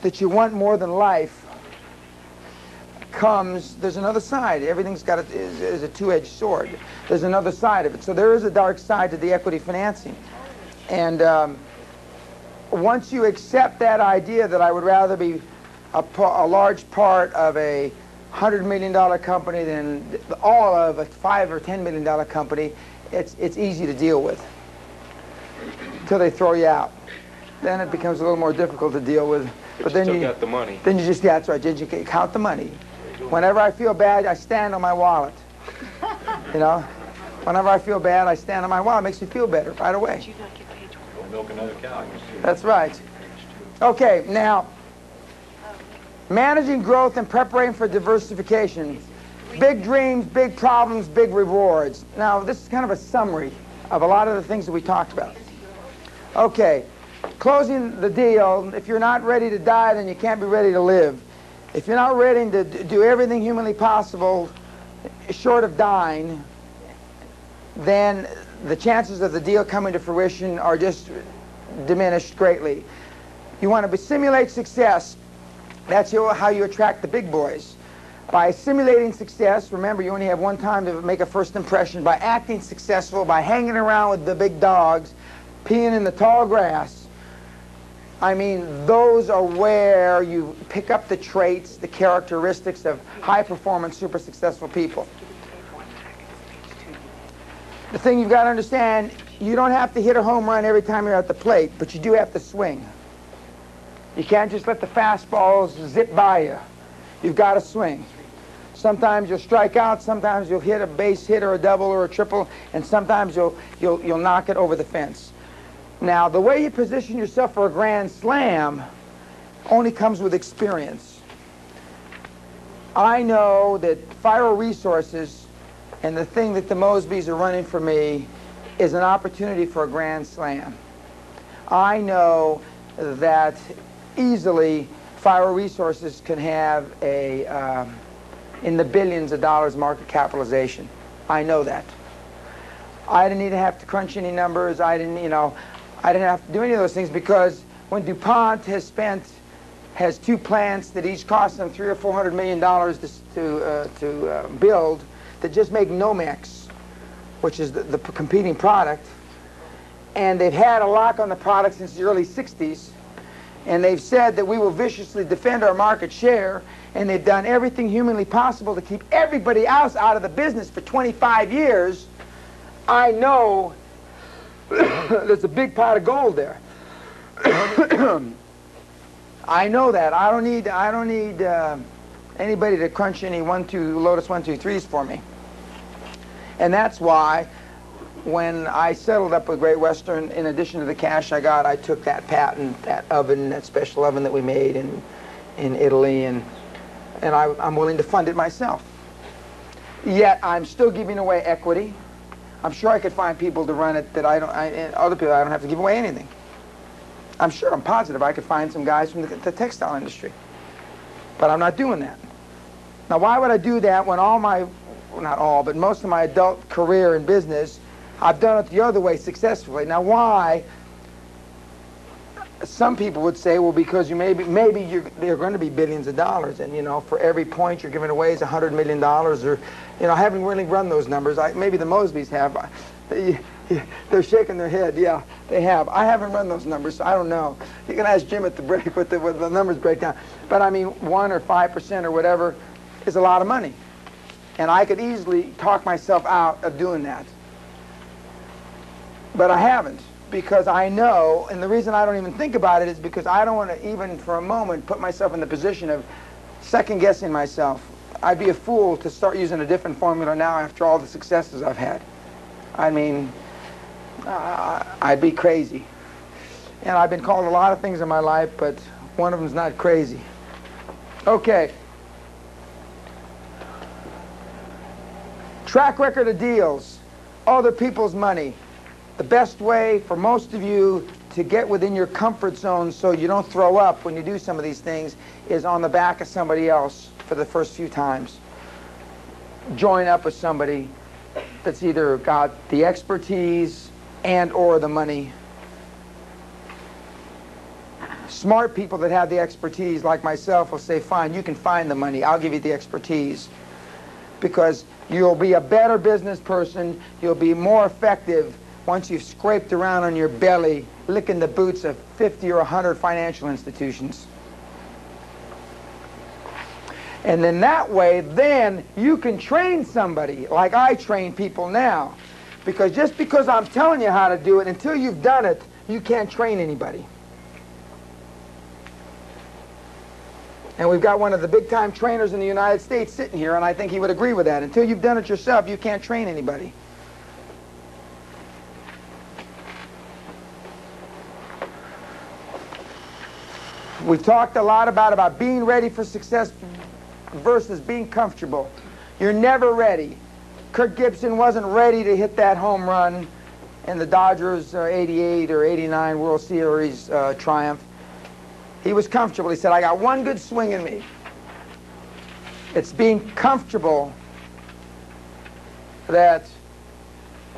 that you want more than life comes, there's another side. Everything's got a, is, is a two-edged sword. There's another side of it. So there is a dark side to the equity financing. And um, once you accept that idea that I would rather be a, a large part of a hundred million dollar company than all of a five or ten million dollar company, it's it's easy to deal with until they throw you out. Then it becomes a little more difficult to deal with. But, then you got the money. then you just yeah, that's right. You count the money. Whenever I feel bad, I stand on my wallet. You know, whenever I feel bad, I stand on my wallet. It makes me feel better right away. Milk another cow. That's right. Okay, now, managing growth and preparing for diversification. Big dreams, big problems, big rewards. Now, this is kind of a summary of a lot of the things that we talked about. Okay, closing the deal. If you're not ready to die, then you can't be ready to live. If you're not ready to do everything humanly possible, short of dying, then the chances of the deal coming to fruition are just diminished greatly. You want to simulate success. That's how you attract the big boys. By simulating success, remember you only have one time to make a first impression. By acting successful, by hanging around with the big dogs, peeing in the tall grass. I mean, those are where you pick up the traits, the characteristics of high performance, super successful people. The thing you've got to understand, you don't have to hit a home run every time you're at the plate, but you do have to swing. You can't just let the fastballs zip by you. You've got to swing. Sometimes you'll strike out, sometimes you'll hit a base hit or a double or a triple, and sometimes you'll, you'll, you'll knock it over the fence. Now, the way you position yourself for a grand slam only comes with experience. I know that Fire Resources and the thing that the Mosbys are running for me is an opportunity for a grand slam. I know that easily Fire Resources can have a um, in the billions of dollars market capitalization. I know that. I didn't even have to crunch any numbers. I didn't, you know, I didn't have to do any of those things because when DuPont has spent has two plants that each cost them three or four hundred million dollars to to, uh, to uh, build that just make Nomex, which is the, the competing product, and they've had a lock on the product since the early 60s, and they've said that we will viciously defend our market share, and they've done everything humanly possible to keep everybody else out of the business for 25 years, I know there's a big pot of gold there. I know that. I don't need. I don't need uh, anybody to crunch any one two Lotus one two threes for me. And that's why, when I settled up with Great Western, in addition to the cash I got, I took that patent, that oven, that special oven that we made in in Italy, and and I, I'm willing to fund it myself. Yet I'm still giving away equity. I'm sure I could find people to run it that I don't. I, and other people I don't have to give away anything. I'm sure, I'm positive I could find some guys from the, the textile industry. But I'm not doing that. Now, why would I do that when all my, well, not all, but most of my adult career in business, I've done it the other way successfully. Now, why? Some people would say, well, because you maybe, maybe you're, they're going to be billions of dollars, and you know, for every point you're giving away is a hundred million dollars, or, you know, I haven't really run those numbers. I, maybe the Mosbys have. They, they're shaking their head. Yeah, they have. I haven't run those numbers, so I don't know. You can ask Jim at the break what the, what the numbers break down. But I mean, one or five percent or whatever is a lot of money. And I could easily talk myself out of doing that. But I haven't because I know, and the reason I don't even think about it is because I don't want to even for a moment put myself in the position of second guessing myself. I'd be a fool to start using a different formula now after all the successes I've had. I mean, uh, I'd be crazy. And I've been called a lot of things in my life, but one of them's not crazy. Okay. Track record of deals, other people's money. The best way for most of you to get within your comfort zone so you don't throw up when you do some of these things is on the back of somebody else for the first few times. Join up with somebody that's either got the expertise and or the money. Smart people that have the expertise, like myself, will say, fine, you can find the money. I'll give you the expertise. Because you'll be a better business person. You'll be more effective once you've scraped around on your belly, licking the boots of 50 or 100 financial institutions. And then that way, then you can train somebody like I train people now. Because just because I'm telling you how to do it, until you've done it, you can't train anybody. And we've got one of the big-time trainers in the United States sitting here, and I think he would agree with that. Until you've done it yourself, you can't train anybody. We've talked a lot about, about being ready for success versus being comfortable. You're never ready. Kirk Gibson wasn't ready to hit that home run in the Dodgers uh, 88 or 89 World Series uh, triumph. He was comfortable. He said, I got one good swing in me. It's being comfortable that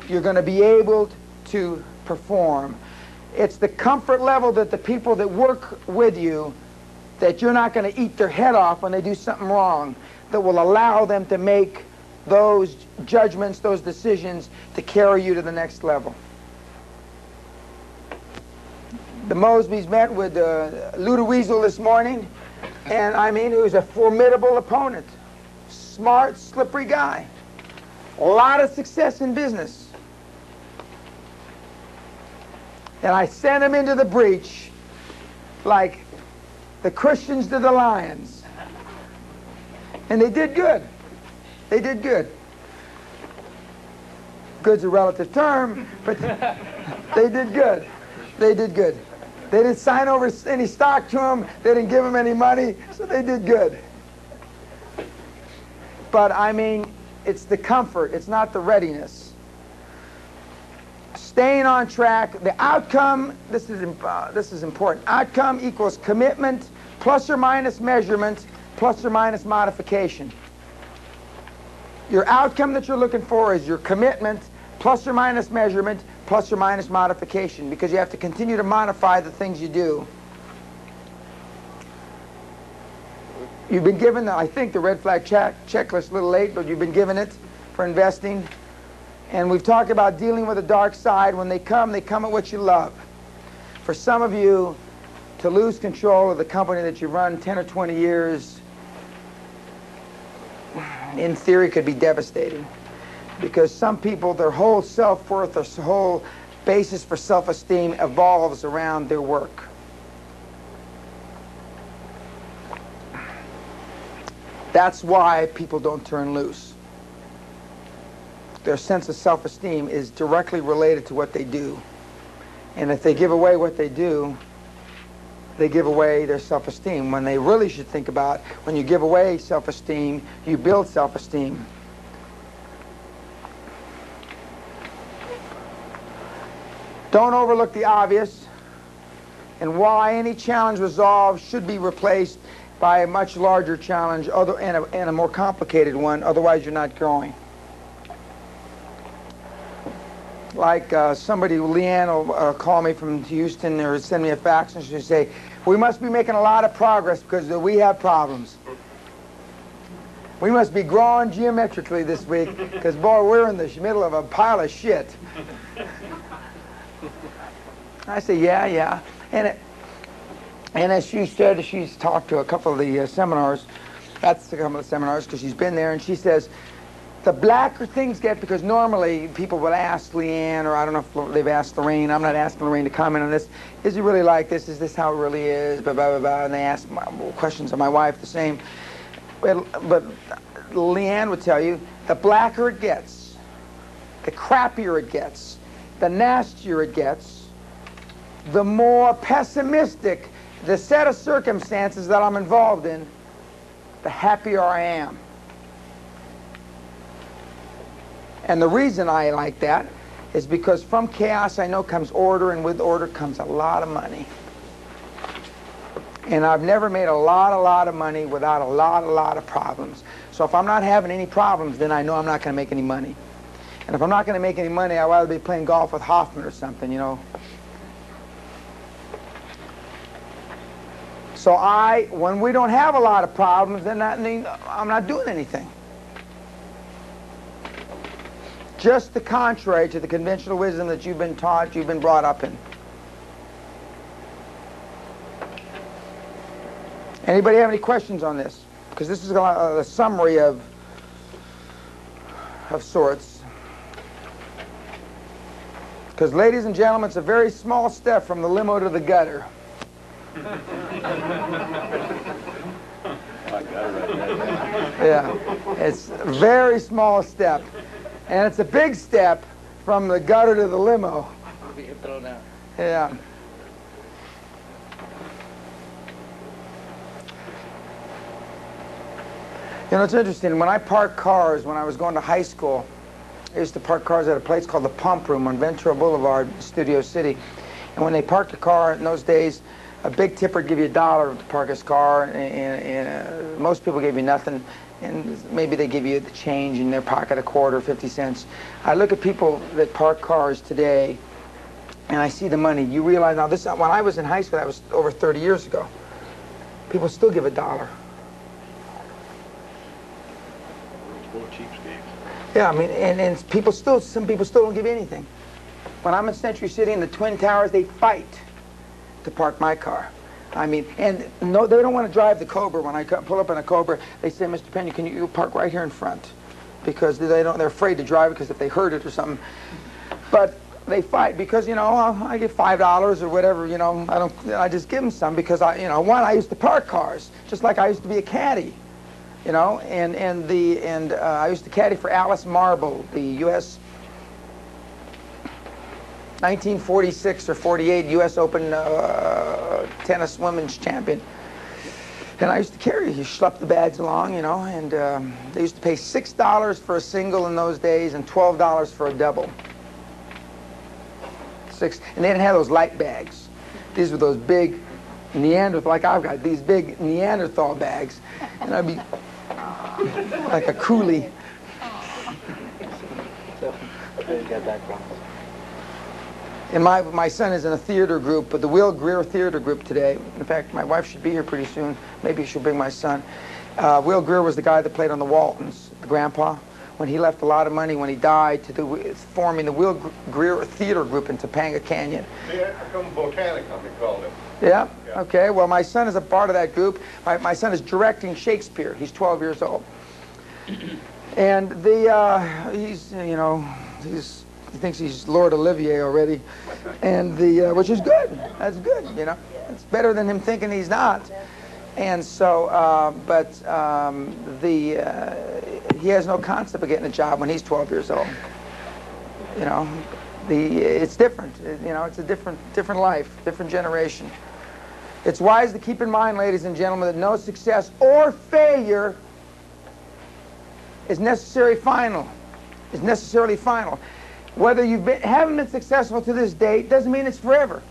you're going to be able to perform. It's the comfort level that the people that work with you, that you're not going to eat their head off when they do something wrong, that will allow them to make those judgments, those decisions to carry you to the next level. The Mosbys met with uh, Weasel this morning, and I mean, he was a formidable opponent. Smart, slippery guy. A lot of success in business. And I sent him into the breach like the Christians to the lions. And they did good. They did good. Good's a relative term, but they did good. They did good. They didn't sign over any stock to them. They didn't give them any money, so they did good. But I mean, it's the comfort. It's not the readiness. Staying on track. The outcome. This is uh, this is important. Outcome equals commitment plus or minus measurement plus or minus modification. Your outcome that you're looking for is your commitment plus or minus measurement plus or minus modification because you have to continue to modify the things you do. You've been given, the, I think, the red flag check, checklist a little late, but you've been given it for investing. And we've talked about dealing with the dark side. When they come, they come at what you love. For some of you, to lose control of the company that you run 10 or 20 years, in theory, could be devastating. Because some people, their whole self-worth, their whole basis for self-esteem evolves around their work. That's why people don't turn loose. Their sense of self-esteem is directly related to what they do. And if they give away what they do, they give away their self-esteem. When they really should think about, when you give away self-esteem, you build self-esteem. Don't overlook the obvious. And why any challenge resolved should be replaced by a much larger challenge other, and, a, and a more complicated one, otherwise you're not growing. Like uh, somebody, Leanne will uh, call me from Houston or send me a fax and she'll say, we must be making a lot of progress because we have problems. We must be growing geometrically this week because, boy, we're in the middle of a pile of shit. I say, yeah, yeah. And it, and as she said, she's talked to a couple of the uh, seminars, that's a couple of the seminars, because she's been there, and she says, the blacker things get, because normally people would ask Leanne, or I don't know if they've asked Lorraine, I'm not asking Lorraine to comment on this, is he really like this, is this how it really is, blah, blah, blah, blah, and they ask my, questions of my wife the same. But, but Leanne would tell you, the blacker it gets, the crappier it gets, the nastier it gets, the more pessimistic the set of circumstances that I'm involved in, the happier I am. And the reason I like that is because from chaos I know comes order, and with order comes a lot of money. And I've never made a lot, a lot of money without a lot, a lot of problems. So if I'm not having any problems, then I know I'm not going to make any money. And if I'm not going to make any money, I'd rather be playing golf with Hoffman or something, you know. So I, when we don't have a lot of problems, then that means I'm not doing anything. Just the contrary to the conventional wisdom that you've been taught, you've been brought up in. Anybody have any questions on this? Because this is a, a summary of of sorts. Because, ladies and gentlemen, it's a very small step from the limo to the gutter. yeah, it's a very small step. And it's a big step from the gutter to the limo. Yeah. You know, it's interesting. When I parked cars when I was going to high school, I used to park cars at a place called the Pump Room on Ventura Boulevard, Studio City. And when they parked a car in those days, a big tipper would give you a dollar to park his car, and, and, and uh, most people gave you nothing. And maybe they give you the change in their pocket, a quarter, 50 cents. I look at people that park cars today, and I see the money. You realize now, this when I was in high school, that was over 30 years ago. People still give a dollar. Yeah, I mean, and, and people still, some people still don't give anything. When I'm in Century City in the Twin Towers, they fight to park my car. I mean, and no, they don't want to drive the Cobra. When I pull up in a Cobra, they say, Mr. Penny, can you park right here in front? Because they don't, they're afraid to drive it because if they hurt it or something. But they fight because, you know, I get $5 or whatever, you know, I don't, I just give them some because I, you know, one, I used to park cars, just like I used to be a caddy you know, and and the and uh, I used to caddy for Alice Marble, the U.S. 1946 or 48 U.S. Open uh, tennis women's champion. And I used to carry, you schlep the bags along, you know, and um, they used to pay $6 for a single in those days and $12 for a double. Six, and they didn't have those light bags. These were those big Neanderthal, like I've got, these big Neanderthal bags. And I'd be like a coolie. And my, my son is in a theater group, but the Will Geer Theater Group today. In fact, my wife should be here pretty soon. Maybe she'll bring my son. Uh, Will Geer was the guy that played on the Waltons, the grandpa. When he left a lot of money when he died to do forming the Will Geer Theater Group in Topanga Canyon. Yeah, come Botanica, they called it. Yeah? yeah? Okay. Well, my son is a part of that group. My, my son is directing Shakespeare. He's 12 years old. And the, uh, he's, you know, he's, he thinks he's Lord Olivier already. And the, uh, which is good. That's good, you know. It's better than him thinking he's not. And so, uh, but um, the, uh, he has no concept of getting a job when he's 12 years old. You know, the, it's different. You know, it's a different, different life, different generation. It's wise to keep in mind, ladies and gentlemen, that no success or failure is necessary final. Is necessarily final. Whether you haven't been successful to this date doesn't mean it's forever.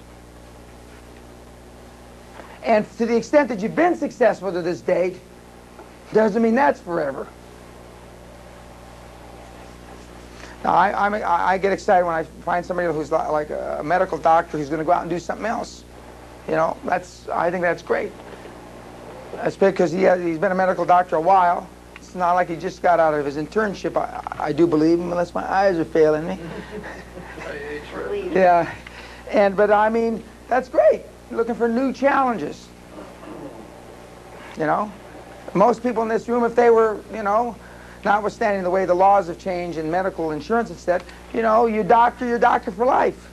And to the extent that you've been successful to this date, doesn't mean that's forever. Now, I, I, I get excited when I find somebody who's like a medical doctor who's going to go out and do something else. You know, that's I think that's great. That's because he has, he's been a medical doctor a while. It's not like he just got out of his internship. I, I do believe him, unless my eyes are failing me. yeah, and but I mean that's great. Looking for new challenges. You know, most people in this room, if they were, you know, notwithstanding the way the laws have changed in medical insurance instead, you know, you doctor, you're doctor for life.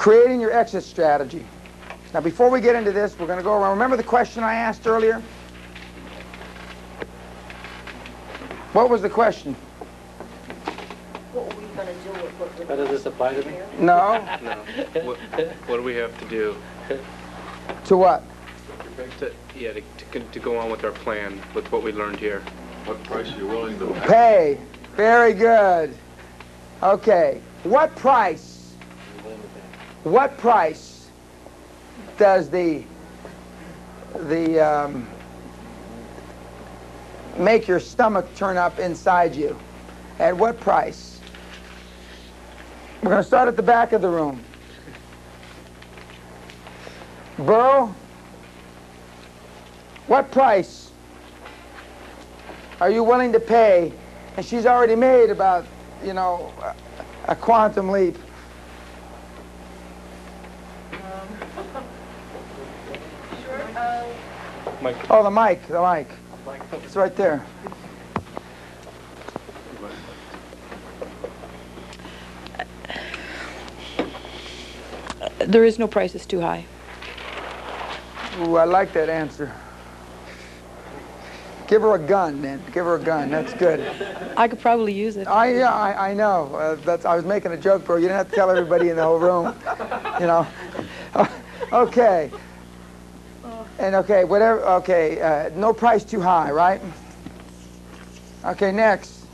Creating your exit strategy. Now, before we get into this, we're going to go around. Remember the question I asked earlier? What was the question? What were we gonna do with what we're How does this apply to me? No. No. What, what do we have to do? To what? To, yeah, to, to, to go on with our plan, with what we learned here. What price are you willing to pay? Pay. Very good. Okay. What price? What price does the the um, make your stomach turn up inside you? At what price? We're going to start at the back of the room. Burl, what price are you willing to pay? And she's already made about, you know, a, a quantum leap. Mike. Oh, the mic, the mic. It's right there. There is no price that's too high. Ooh, I like that answer. Give her a gun, then. Give her a gun. That's good. I could probably use it. I yeah, I, I know. Uh, that's I was making a joke, bro. You didn't have to tell everybody in the whole room. You know. okay. And okay, whatever. Okay, uh, no price too high, right? Okay, next.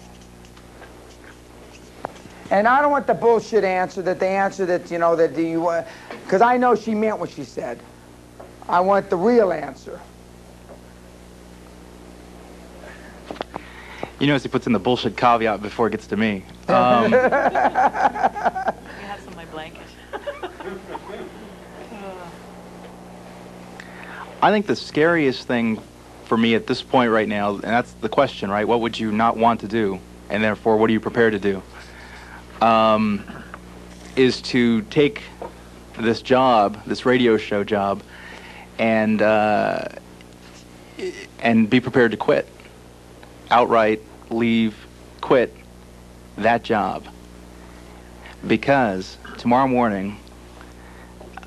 And I don't want the bullshit answer that the answer that you know that do you want because I know she meant what she said. I want the real answer. You notice he puts in the bullshit caveat before it gets to me. Um, I have some in my blanket. I think the scariest thing for me at this point right now, and that's the question, right? What would you not want to do? And therefore, what are you prepared to do? Um, is to take this job, this radio show job, and uh, and be prepared to quit, outright leave, quit that job. Because tomorrow morning,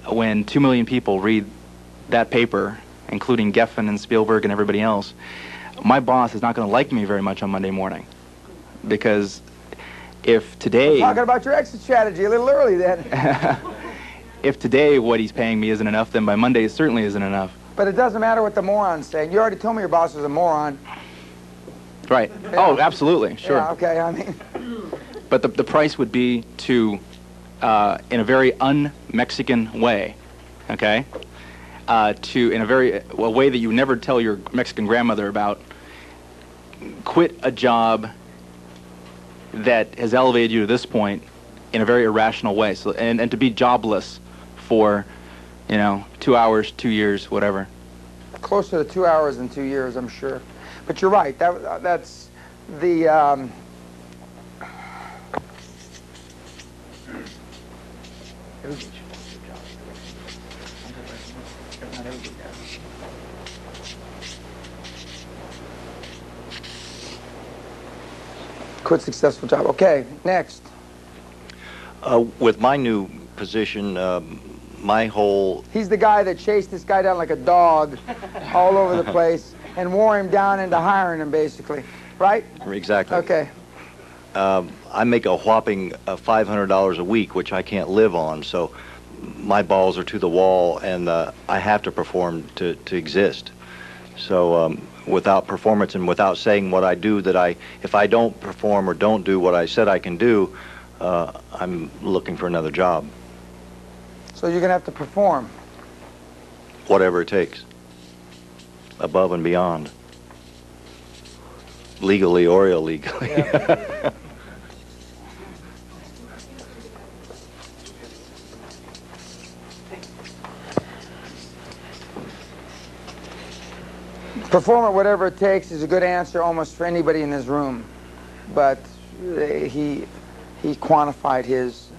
when two million people read that paper, including Geffen and Spielberg and everybody else, my boss is not going to like me very much on Monday morning. Because if today, Talking about your exit strategy a little early then. if today what he's paying me isn't enough, then by Monday it certainly isn't enough. But it doesn't matter what the moron's saying. You already told me your boss is a moron. Right. Oh, absolutely. Sure. Yeah, okay, I mean, But the, the price would be to, uh, in a very un-Mexican way, okay, uh, to, in a very, a way that you never tell your Mexican grandmother about, quit a job that has elevated you to this point in a very irrational way. So, and, and to be jobless for, you know, two hours, two years, whatever. closer to two hours in two years, I'm sure. But you're right. That that's the. Um, Quit successful job. Okay, next. Uh, with my new position, um, my whole He's the guy that chased this guy down like a dog all over the place and wore him down into hiring him, basically. Right? exactly. Okay. Um, I make a whopping uh, $500 a week, which I can't live on. So my balls are to the wall, and uh, I have to perform to, to exist. So um, without performance and without saying what I do, that I, if I don't perform or don't do what I said I can do, uh, I'm looking for another job, So you're going to have to perform. whatever it takes, above and beyond, legally or illegally. Perform at whatever it takes is a good answer almost for anybody in this room. But uh, he, he quantified his.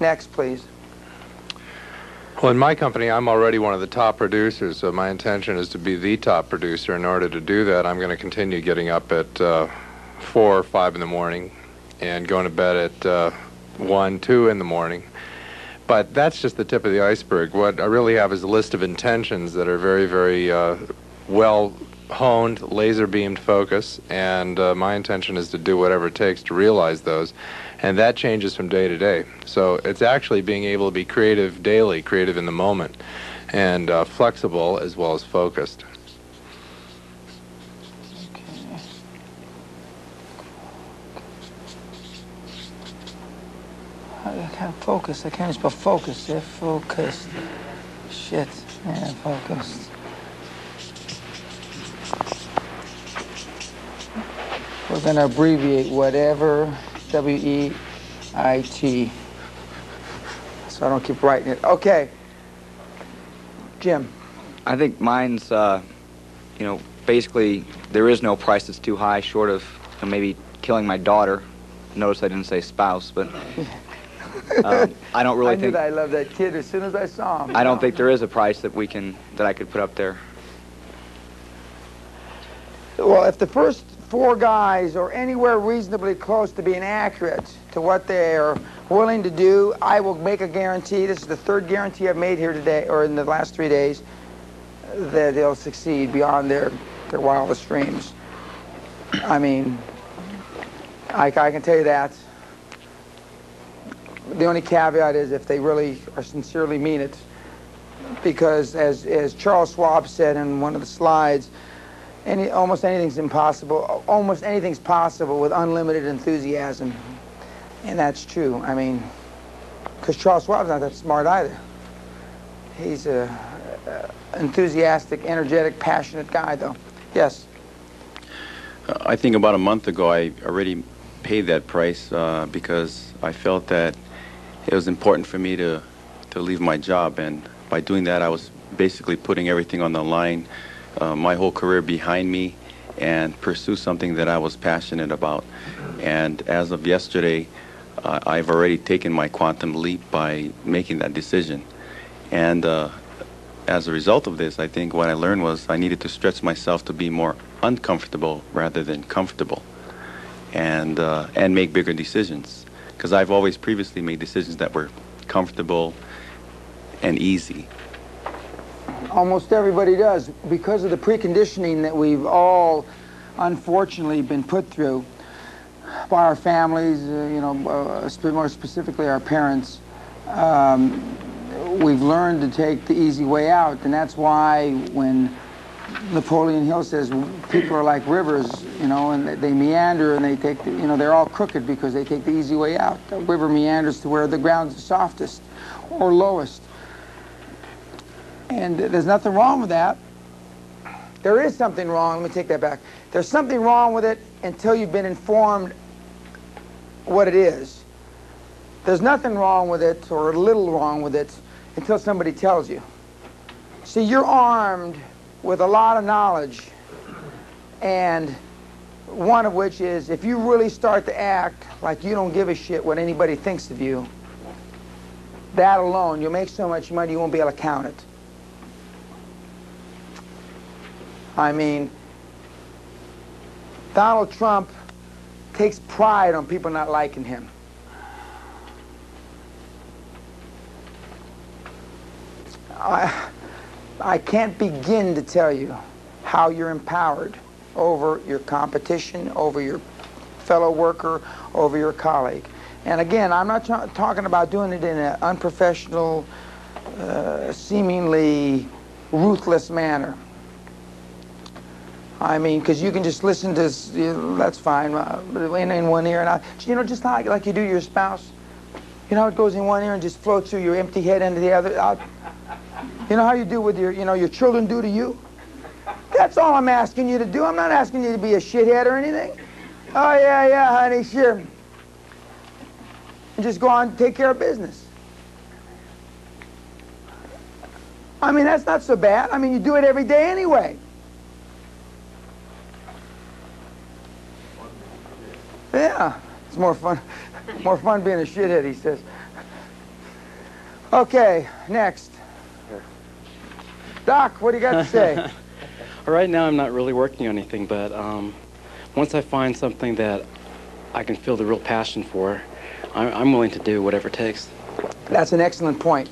Next, please. Well, in my company, I'm already one of the top producers, so my intention is to be the top producer. In order to do that, I'm going to continue getting up at uh, 4 or 5 in the morning and going to bed at uh, 1, 2 in the morning. But that's just the tip of the iceberg. What I really have is a list of intentions that are very, very uh, well honed, laser beamed focus, and uh, my intention is to do whatever it takes to realize those. And that changes from day to day. So it's actually being able to be creative daily, creative in the moment, and uh, flexible as well as focused. I can't focus. I can't spell focus. They're focused. Shit. Yeah, focused. We're going to abbreviate whatever, W-E-I-T. So I don't keep writing it. Okay. Jim. I think mine's, uh, you know, basically there is no price that's too high, short of you know, maybe killing my daughter. Notice I didn't say spouse, but um, I don't really I knew think that I loved that kid as soon as I saw him. I don't think there is a price that we can that I could put up there. Well, if the first four guys are anywhere reasonably close to being accurate to what they are willing to do, I will make a guarantee. This is the third guarantee I've made here today, or in the last three days, that they'll succeed beyond their, their wildest dreams. I mean, I, I can tell you that. The only caveat is if they really are sincerely mean it. Because as, as Charles Schwab said in one of the slides, any, almost anything's impossible. Almost anything's possible with unlimited enthusiasm. And that's true. I mean, because Charles Schwab's not that smart either. He's a, enthusiastic, energetic, passionate guy, though. Yes. I think about a month ago I already paid that price uh, because I felt that it was important for me to, to leave my job. And by doing that, I was basically putting everything on the line, uh, my whole career behind me, and pursue something that I was passionate about. And as of yesterday, uh, I've already taken my quantum leap by making that decision. And uh, as a result of this, I think what I learned was I needed to stretch myself to be more uncomfortable rather than comfortable and, uh, and make bigger decisions. Because I've always previously made decisions that were comfortable and easy. Almost everybody does. Because of the preconditioning that we've all unfortunately been put through by our families, uh, you know, uh, more specifically our parents, um, we've learned to take the easy way out. And that's why when Napoleon Hill says people are like rivers, you know, and they- meander and they take, the, you know, they're all crooked because they take the easy way out. The river meanders to where the ground's the softest or lowest. And there's nothing wrong with that. There is something wrong. Let me take that back. There's something wrong with it until you've been informed what it is. There's nothing wrong with it or a little wrong with it until somebody tells you. See, you're armed with a lot of knowledge, and one of which is if you really start to act like you don't give a shit what anybody thinks of you, that alone, you'll make so much money you won't be able to count it. I mean, Donald Trump takes pride on people not liking him. I, I can't begin to tell you how you're empowered over your competition, over your fellow worker, over your colleague. And again, I'm not talking about doing it in an unprofessional, uh, seemingly ruthless manner. I mean, because you can just listen to, you know, that's fine, uh, in, in one ear and out. You know, just like, like you do your spouse. You know, how it goes in one ear and just floats through your empty head into the other. Out. You know how you do with your, you know, your children do to you? That's all I'm asking you to do. I'm not asking you to be a shithead or anything. Oh, yeah, yeah, honey, sure. And just go on take care of business. I mean, that's not so bad. I mean, you do it every day anyway. Yeah, it's more fun. More fun being a shithead, he says. Okay, next. Doc, what do you got to say? Right now, I'm not really working on anything, but um, once I find something that I can feel the real passion for, I'm, I'm willing to do whatever it takes. That's an excellent point.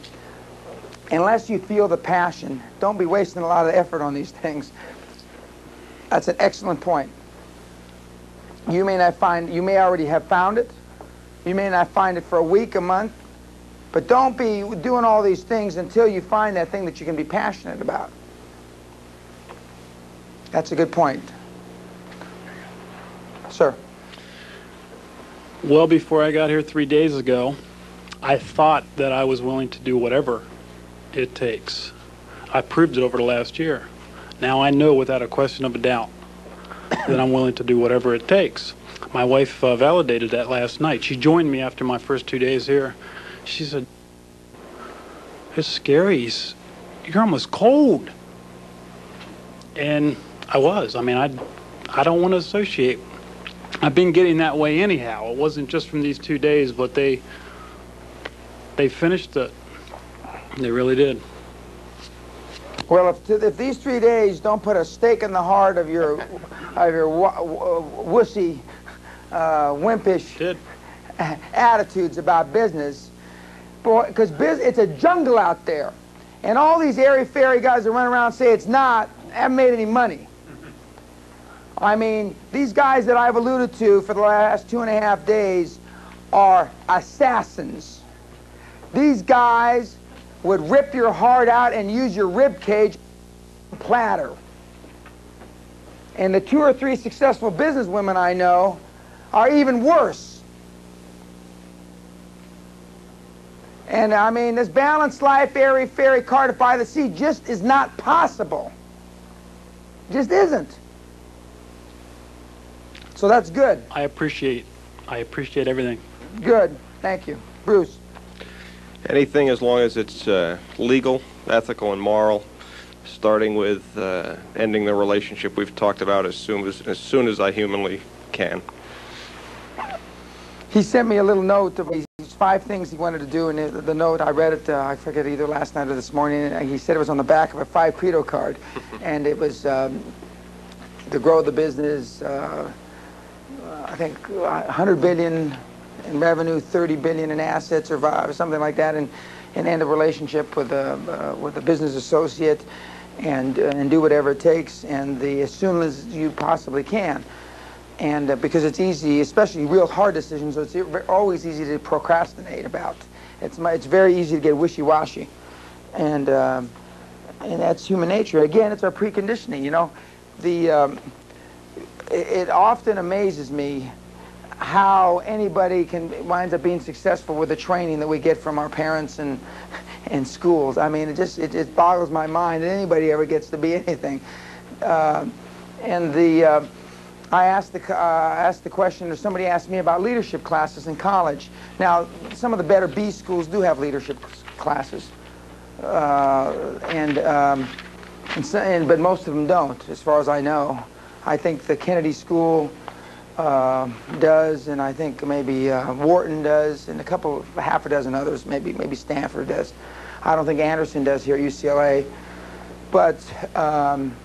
Unless you feel the passion, don't be wasting a lot of effort on these things. That's an excellent point. You may not find, you may already have found it. You may not find it for a week, a month. But don't be doing all these things until you find that thing that you can be passionate about. That's a good point. Sir. Well, before I got here three days ago, I thought that I was willing to do whatever it takes. I proved it over the last year. Now I know without a question of a doubt that I'm willing to do whatever it takes. My wife uh, validated that last night. She joined me after my first two days here. She said, It's scary. You're almost cold. And I was. I mean, I, I don't want to associate. I've been getting that way anyhow. It wasn't just from these two days, but they, they finished it. They really did. Well, if, if these three days don't put a stake in the heart of your, of your wussy, uh, wimpish attitudes about business, boy, because it's a jungle out there, and all these airy-fairy guys that run around and say it's not haven't made any money. I mean, these guys that I've alluded to for the last two and a half days are assassins. These guys would rip your heart out and use your rib cage platter. And the two or three successful businesswomen I know are even worse. And I mean, this balanced life, airy fairy carted by the sea just is not possible. Just isn't. So that's good. I appreciate, I appreciate everything. Good. Thank you. Bruce. Anything as long as it's uh, legal, ethical, and moral, starting with uh, ending the relationship we've talked about as soon as, as soon as I humanly can. He sent me a little note of these five things he wanted to do, and the, the note, I read it, uh, I forget either last night or this morning, and he said it was on the back of a five credo card, and it was um, to grow the business, uh, I think uh, 100 billion in revenue, 30 billion in assets, or something like that, and, and end a relationship with a, uh, with a business associate, and, uh, and do whatever it takes, and the, as soon as you possibly can and uh, because it's easy, especially real hard decisions, it's e- always easy to procrastinate about. It's my, it's very easy to get wishy-washy, and um, and that's human nature. Again, it's our preconditioning. You know, the um, it, it often amazes me how anybody can winds up being successful with the training that we get from our parents and and schools. I mean, it just it, it boggles my mind that anybody ever gets to be anything. Uh, and the uh, I asked the, uh, asked the question, or somebody asked me about leadership classes in college. Now, some of the better B schools do have leadership classes, uh, and, um, and, so, and but most of them don't, as far as I know. I think the Kennedy School uh, does, and I think maybe uh, Wharton does, and a couple, half a dozen others, maybe maybe Stanford does. I don't think Anderson does here at UCLA, but. Um,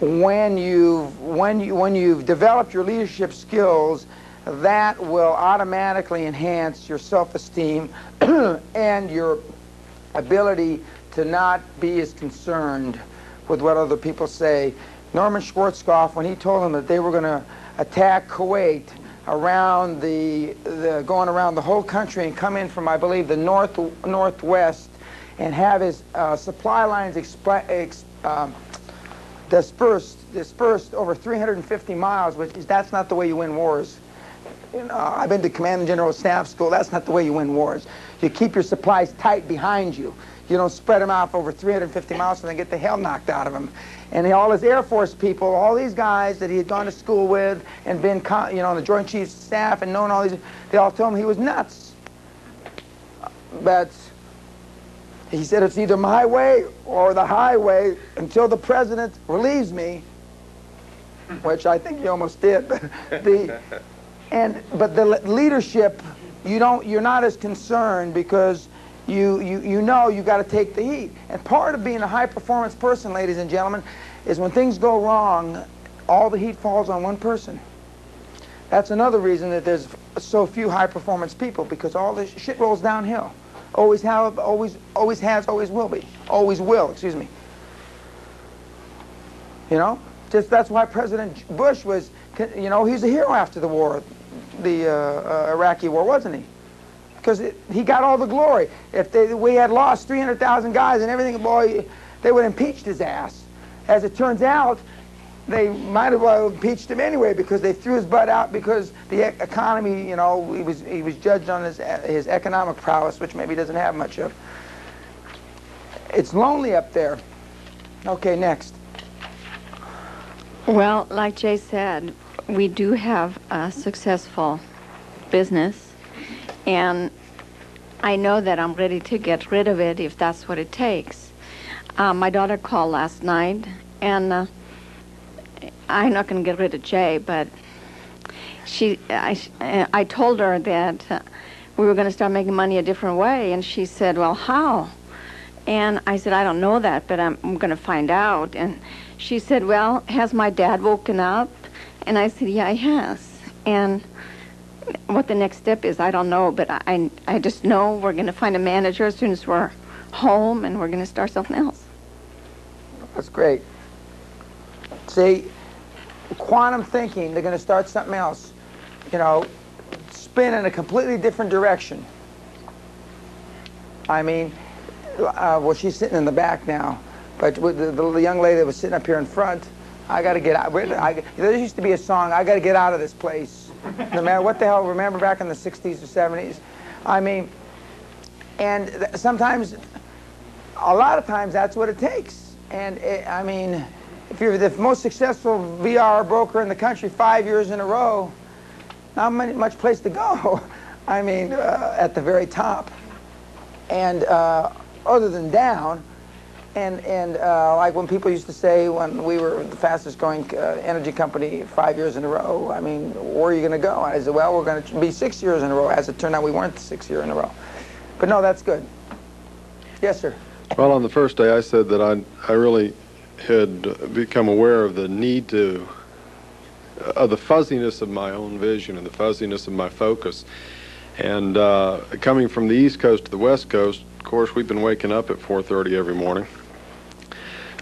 when you've when you when you've developed your leadership skills, that will automatically enhance your self-esteem and your ability to not be as concerned with what other people say. Norman Schwarzkopf, when he told them that they were going to attack Kuwait around the, the going around the whole country and come in from, I believe, the north northwest, and have his uh, supply lines expl- ex, um, dispersed dispersed over 350 miles, which is that's not the way you win wars. You know, I've been to Command and General Staff School. That's not the way you win wars. You keep your supplies tight behind you. You don't spread them out over 350 miles and then get the hell knocked out of them. And all his Air Force people, all these guys that he had gone to school with and been, you know, on the Joint Chiefs staff and known all these, they all told him he was nuts. But he said it's either my way or the highway until the president relieves me, which I think he almost did. the, and but the leadership, you don't, you're not as concerned because you, you, you know you got to take the heat. And part of being a high performance person, ladies and gentlemen, is when things go wrong, all the heat falls on one person. That's another reason that there's so few high performance people because all this shit rolls downhill. Always have, always, always has, always will be. Always will, excuse me. You know? Just that's why President Bush was, you know, he's a hero after the war, the uh, uh, Iraqi war, wasn't he? Because he got all the glory. If they, we had lost 300,000 guys and everything, boy, they would have impeached his ass. As it turns out, they might have well impeached him anyway because they threw his butt out because the economy, you know, he was he was judged on his his economic prowess, which maybe he doesn't have much of. It's lonely up there. Okay, next. Well, like Jay said, we do have a successful business, and I know that I'm ready to get rid of it if that's what it takes. Uh, my daughter called last night, and uh, I'm not going to get rid of Jay, but she, I, I told her that uh, we were going to start making money a different way, and she said, "Well, how?" And I said, "I don't know that, but I'm, I'm going to find out." And she said, "Well, has my dad woken up?" And I said, "Yeah, he has." And what the next step is, I don't know, but I, I just know we're going to find a manager as soon as we're home, and we're going to start something else. That's great. See, quantum thinking, they're going to start something else. You know, spin in a completely different direction. I mean, uh, well, she's sitting in the back now, but the, the young lady that was sitting up here in front, I got to get out. I, there used to be a song, I got to get out of this place. No matter what the hell, remember back in the 60s or 70s? I mean, and sometimes, a lot of times, that's what it takes. And it, I mean, if you're the most successful VR broker in the country five years in a row, not much place to go. I mean, uh, at the very top. And uh, other than down, and, and uh, like when people used to say when we were the fastest growing uh, energy company five years in a row, I mean, where are you going to go? I said, well, we're going to be six years in a row. As it turned out, we weren't six year in a row. But no, that's good. Yes, sir. Well, on the first day, I said that I, I really had become aware of the need to, of the fuzziness of my own vision and the fuzziness of my focus. And uh, coming from the East Coast to the West Coast, of course, we've been waking up at 4:30 every morning.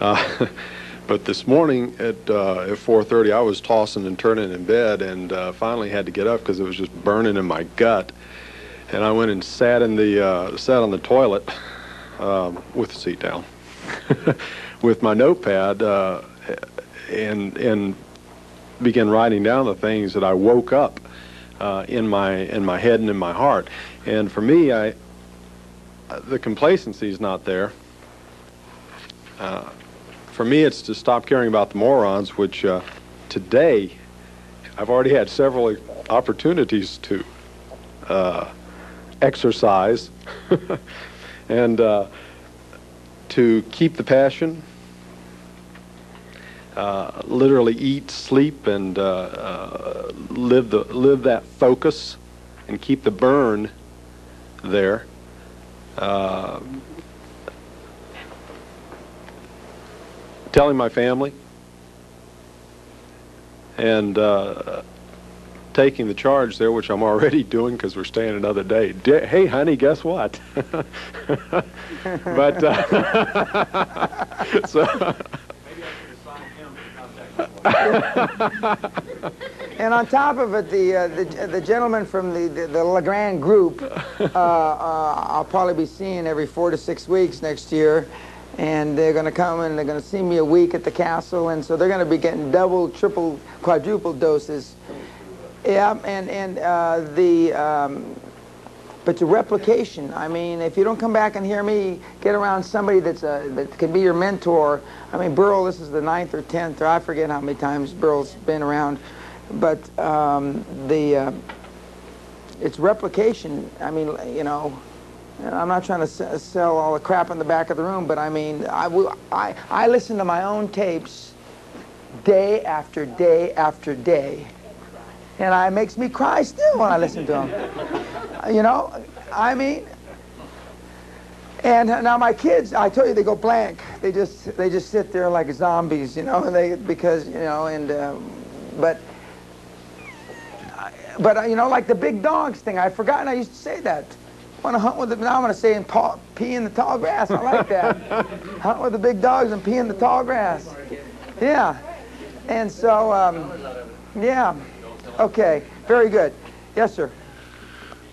Uh, but this morning at uh, at 4:30, I was tossing and turning in bed, and uh, finally had to get up because it was just burning in my gut. And I went and sat in the uh, sat on the toilet um, with the seat down, with my notepad, uh, and and began writing down the things that I woke up uh, in my in my head and in my heart. And for me, I the complacency is not there. Uh, for me, it's to stop caring about the morons, which uh, today I've already had several opportunities to uh, exercise and uh, to keep the passion, uh, literally eat, sleep, and uh, uh, live the live that focus, and keep the burn there. Telling my family and uh, taking the charge there, which I'm already doing because we're staying another day. D- hey, honey, guess what? but uh, so. and on top of it, the uh, the, the gentleman from the the, the Legrand Group, uh, uh, I'll probably be seeing every four to six weeks next year, and they're going to come and they're going to see me a week at the castle, and so they're going to be getting double, triple, quadruple doses. Yeah, and and uh, the. Um, but the replication, I mean, if you don't come back and hear me get around somebody that's a, that can be your mentor, I mean, Burl, this is the ninth or tenth, or I forget how many times Burl's been around, but um, the uh, it's replication. I mean, you know, I'm not trying to sell all the crap in the back of the room, but I mean, I, I, I listen to my own tapes day after day after day, and it makes me cry still when I listen to them. You know, I mean, And uh, now my kids, I tell you they go blank. They just they just sit there like zombies, you know, and they because you know and um, but but uh, you know like the big dogs thing. I've forgotten I used to say that. Want to hunt with the now I'm going to say in paw, pee in the tall grass. I like that. hunt with the big dogs and pee in the tall grass. Yeah. And so um, yeah. Okay. Very good. Yes, sir.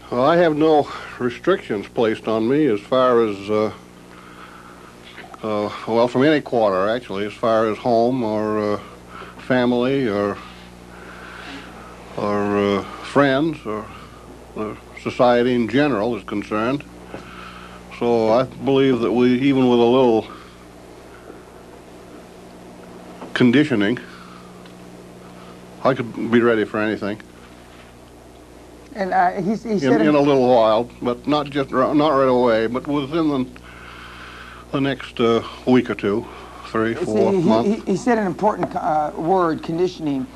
Well, I have no restrictions placed on me as far as, uh, uh, well, from any quarter, actually, as far as home or uh, family or, or uh, friends or uh, society in general is concerned. So I believe that we, even with a little conditioning, I could be ready for anything. And uh, he, he in, said in a little while, but not just not right away, but within the, the next uh, week or two, three, four See, he, months. he, he said an important uh, word, conditioning.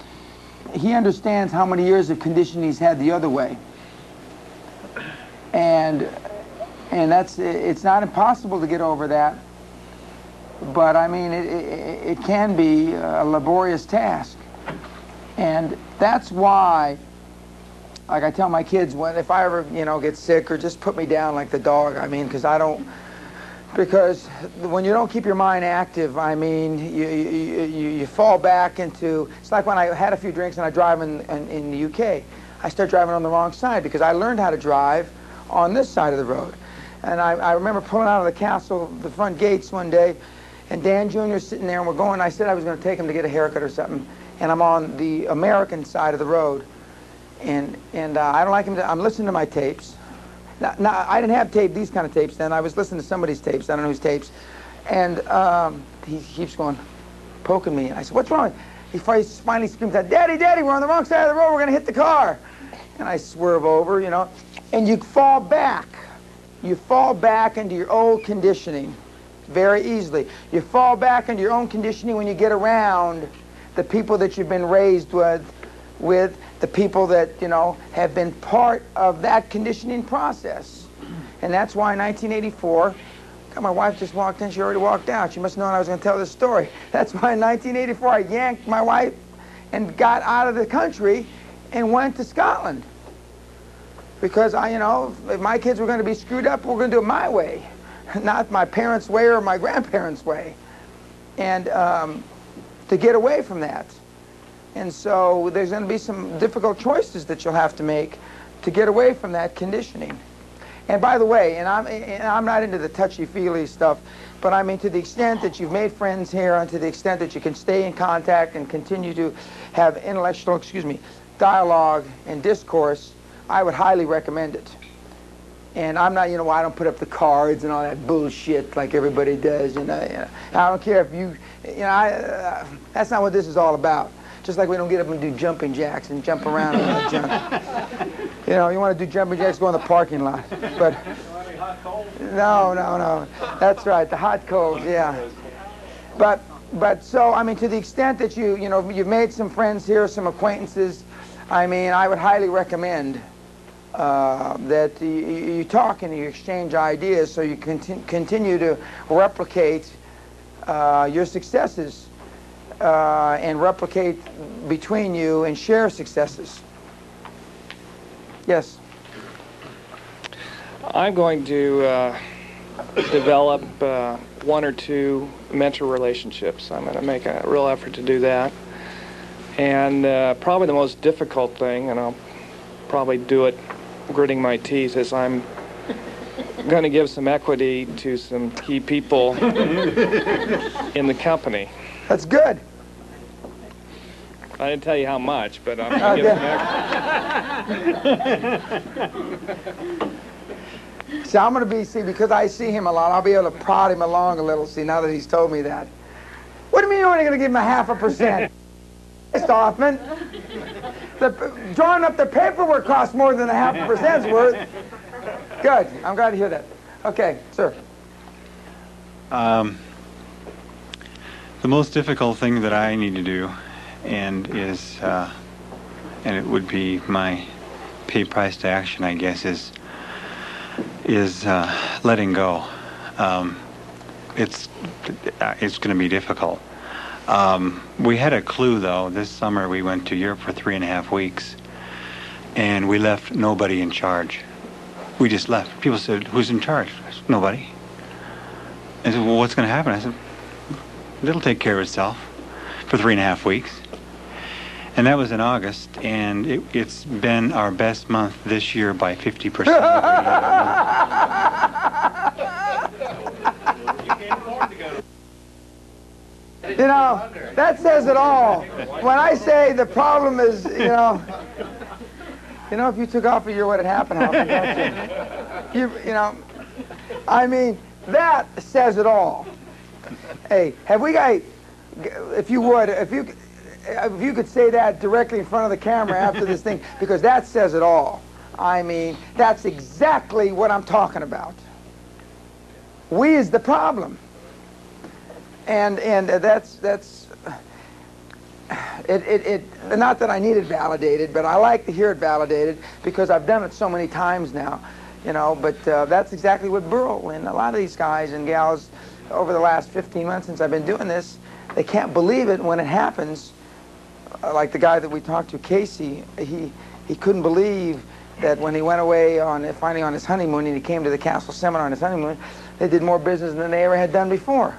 He understands how many years of conditioning he's had the other way. And and that's it's not impossible to get over that. But I mean, it, it, it can be a laborious task. And that's why, like I tell my kids, when if I ever, you know, get sick or just put me down like the dog, I mean, because I don't, because when you don't keep your mind active, I mean, you, you, you, you fall back into, it's like when I had a few drinks and I drive in, in, in the UK. I start driving on the wrong side because I learned how to drive on this side of the road. And I, I remember pulling out of the castle, the front gates one day, and Dan Jr. sitting there, and we're going, I said I was going to take him to get a haircut or something, and I'm on the American side of the road. And, and uh, I don't like him to, I'm listening to my tapes. Now, now, I didn't have tape, these kind of tapes then. I was listening to somebody's tapes, I don't know whose tapes. And um, he keeps going, poking me. And I said, what's wrong? He finally screams out, Daddy, Daddy, we're on the wrong side of the road, we're going to hit the car. And I swerve over, you know, and you fall back. You fall back into your old conditioning very easily. You fall back into your own conditioning when you get around the people that you've been raised with, with the people that, you know, have been part of that conditioning process. And that's why in 1984, God, my wife just walked in, she already walked out. She must have known I was going to tell this story. That's why in 1984 I yanked my wife and got out of the country and went to Scotland. Because I, you know, if my kids were going to be screwed up, we're going to do it my way, not my parents' way or my grandparents' way. And um, to get away from that. And so there's going to be some difficult choices that you'll have to make to get away from that conditioning. And by the way, and I'm, and I'm not into the touchy-feely stuff, but I mean to the extent that you've made friends here and to the extent that you can stay in contact and continue to have intellectual, excuse me, dialogue and discourse, I would highly recommend it. And I'm not, you know, why I don't put up the cards and all that bullshit like everybody does, you know. You know. I don't care if you, you know, I, uh, that's not what this is all about. Just like we don't get up and do jumping jacks and jump around and all that junk. You know, you want to do jumping jacks, go in the parking lot. But no, no, no. That's right, the hot coals, yeah. But, but so, I mean, to the extent that you, you know, you've made some friends here, some acquaintances, I mean, I would highly recommend uh, that you, you talk and you exchange ideas so you conti continue to replicate uh, your successes uh, and replicate between you and share successes. Yes. I'm going to uh, develop uh, one or two mentor relationships. I'm going to make a real effort to do that. And probably the most difficult thing, and I'll probably do it gritting my teeth, as I'm going to give some equity to some key people in the company. That's good. I didn't tell you how much, but I'm going to oh, give some See, I'm going to be, see, because I see him a lot, I'll be able to prod him along a little, see, now that he's told me that. What do you mean you're only going to give him a half a percent? Mr. Hoffman, the, drawing up the paperwork costs more than a half a percent's worth. Good, I'm glad to hear that. Okay, sir. Um, the most difficult thing that I need to do, and is, uh, and it would be my pay price to action, I guess, is is uh, letting go. um, it's it's going to be difficult. Um, we had a clue though. This summer we went to Europe for three and a half weeks, and we left nobody in charge. We just left. People said, "Who's in charge?" I said, "Nobody." I said, "Well, what's going to happen?" I said, "It'll take care of itself for three and a half weeks." And that was in August, and it, it's been our best month this year by 50%. You know, that says it all. When I say the problem is, you know, you know, if you took off a year, what had happened, you? You, you know, I mean, that says it all. Hey, have we got, if you would, if you, if you could say that directly in front of the camera after this thing, because that says it all. I mean, that's exactly what I'm talking about. We is the problem. And, and that's, that's, it, it, it, not that I need it validated, but I like to hear it validated because I've done it so many times now, you know, but uh, that's exactly what Burl and a lot of these guys and gals over the last 15 months since I've been doing this, they can't believe it when it happens. Uh, like the guy that we talked to, Casey, he, he couldn't believe that when he went away on finally on his honeymoon and he came to the castle seminar on his honeymoon, they did more business than they ever had done before.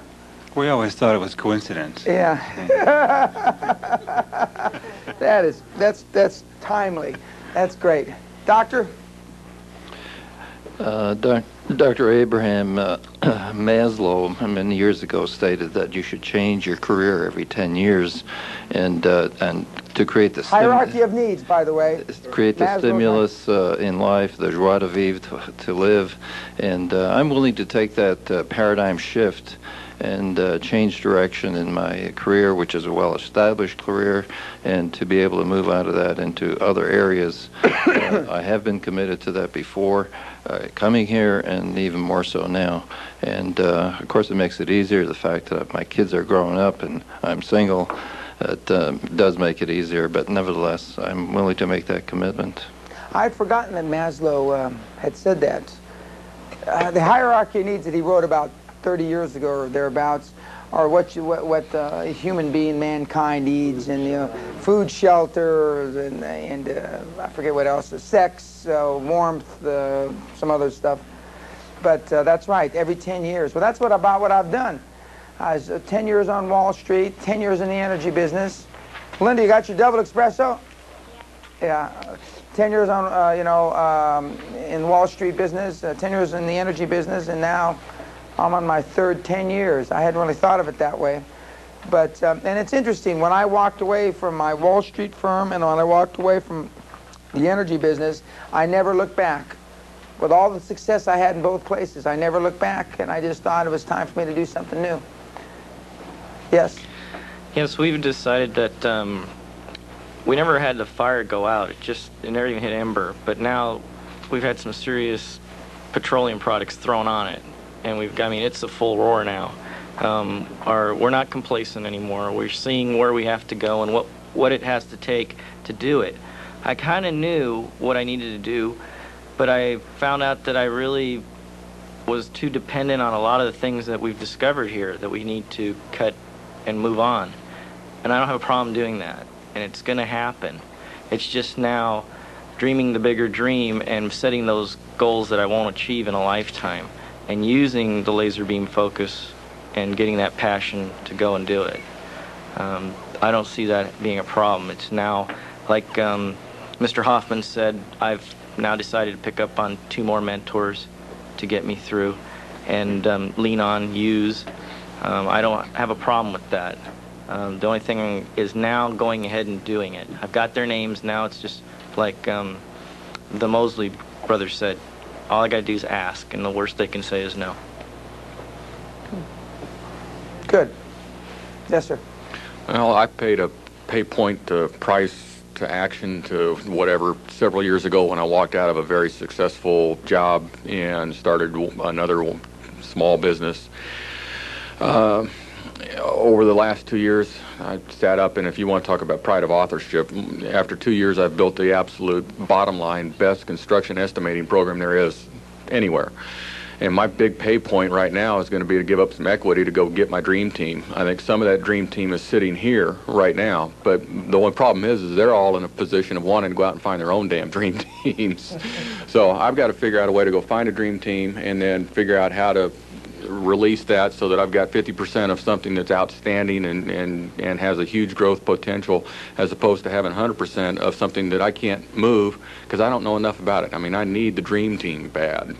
We always thought it was coincidence. Yeah. that is that's that's timely. That's great. Doctor? Uh, doc, Dr. Abraham uh, Maslow many years ago stated that you should change your career every 10 years and uh, and to create the stim- Hierarchy of needs, by the way. create the Maslow's stimulus uh, in life, the joie de vivre to, to live. And uh, I'm willing to take that uh, paradigm shift and uh, change direction in my career, which is a well-established career, and to be able to move out of that into other areas. Uh, I have been committed to that before, uh, coming here, and even more so now. And uh, of course, it makes it easier. The fact that my kids are growing up and I'm single, it um, does make it easier. But nevertheless, I'm willing to make that commitment. I'd forgotten that Maslow um, had said that. Uh, the hierarchy of needs that he wrote about 30 years ago or thereabouts are what you, what, what uh, a human being, mankind needs, and you know, food, shelter, and, and uh, I forget what else, sex, uh, warmth, uh, some other stuff. But uh, that's right, every 10 years. Well, that's what about what I've done. I was uh, 10 years on Wall Street, 10 years in the energy business. Linda, you got your double espresso? Yeah. 10 years on, uh, you know, um, in Wall Street business, uh, 10 years in the energy business, and now I'm on my third 10 years. I hadn't really thought of it that way. But, um, and it's interesting, when I walked away from my Wall Street firm and when I walked away from the energy business, I never looked back. With all the success I had in both places, I never looked back, and I just thought it was time for me to do something new. Yes? Yes, we've decided that um, we never had the fire go out. It just it never even hit ember. But now we've had some serious petroleum products thrown on it, and we've got I mean it's a full roar now. Um, our, we're not complacent anymore. We're seeing where we have to go and what what it has to take to do it. I kind of knew what I needed to do, but I found out that I really was too dependent on a lot of the things that we've discovered here that we need to cut and move on. And I don't have a problem doing that. And it's going to happen. It's just now dreaming the bigger dream and setting those goals that I won't achieve in a lifetime and using the laser beam focus and getting that passion to go and do it. Um, I don't see that being a problem. It's now, like um, Mr. Hoffman said, I've now decided to pick up on two more mentors to get me through and um, lean on, use. Um, I don't have a problem with that. Um, the only thing is now going ahead and doing it. I've got their names now. It's just like um, the Mosley brothers said. All I got to do is ask, and the worst they can say is no. Good. Yes, sir. Well, I paid a pay point to price to action to whatever several years ago when I walked out of a very successful job and started another small business. Uh, over the last two years, I sat up, and if you want to talk about pride of authorship, after two years, I've built the absolute bottom line best construction estimating program there is anywhere. And my big pay point right now is going to be to give up some equity to go get my dream team. I think some of that dream team is sitting here right now. But the only problem is, is they're all in a position of wanting to go out and find their own damn dream teams. so I've got to figure out a way to go find a dream team and then figure out how to release that so that I've got 50% of something that's outstanding and, and, and has a huge growth potential as opposed to having 100% of something that I can't move because I don't know enough about it. I mean, I need the dream team bad.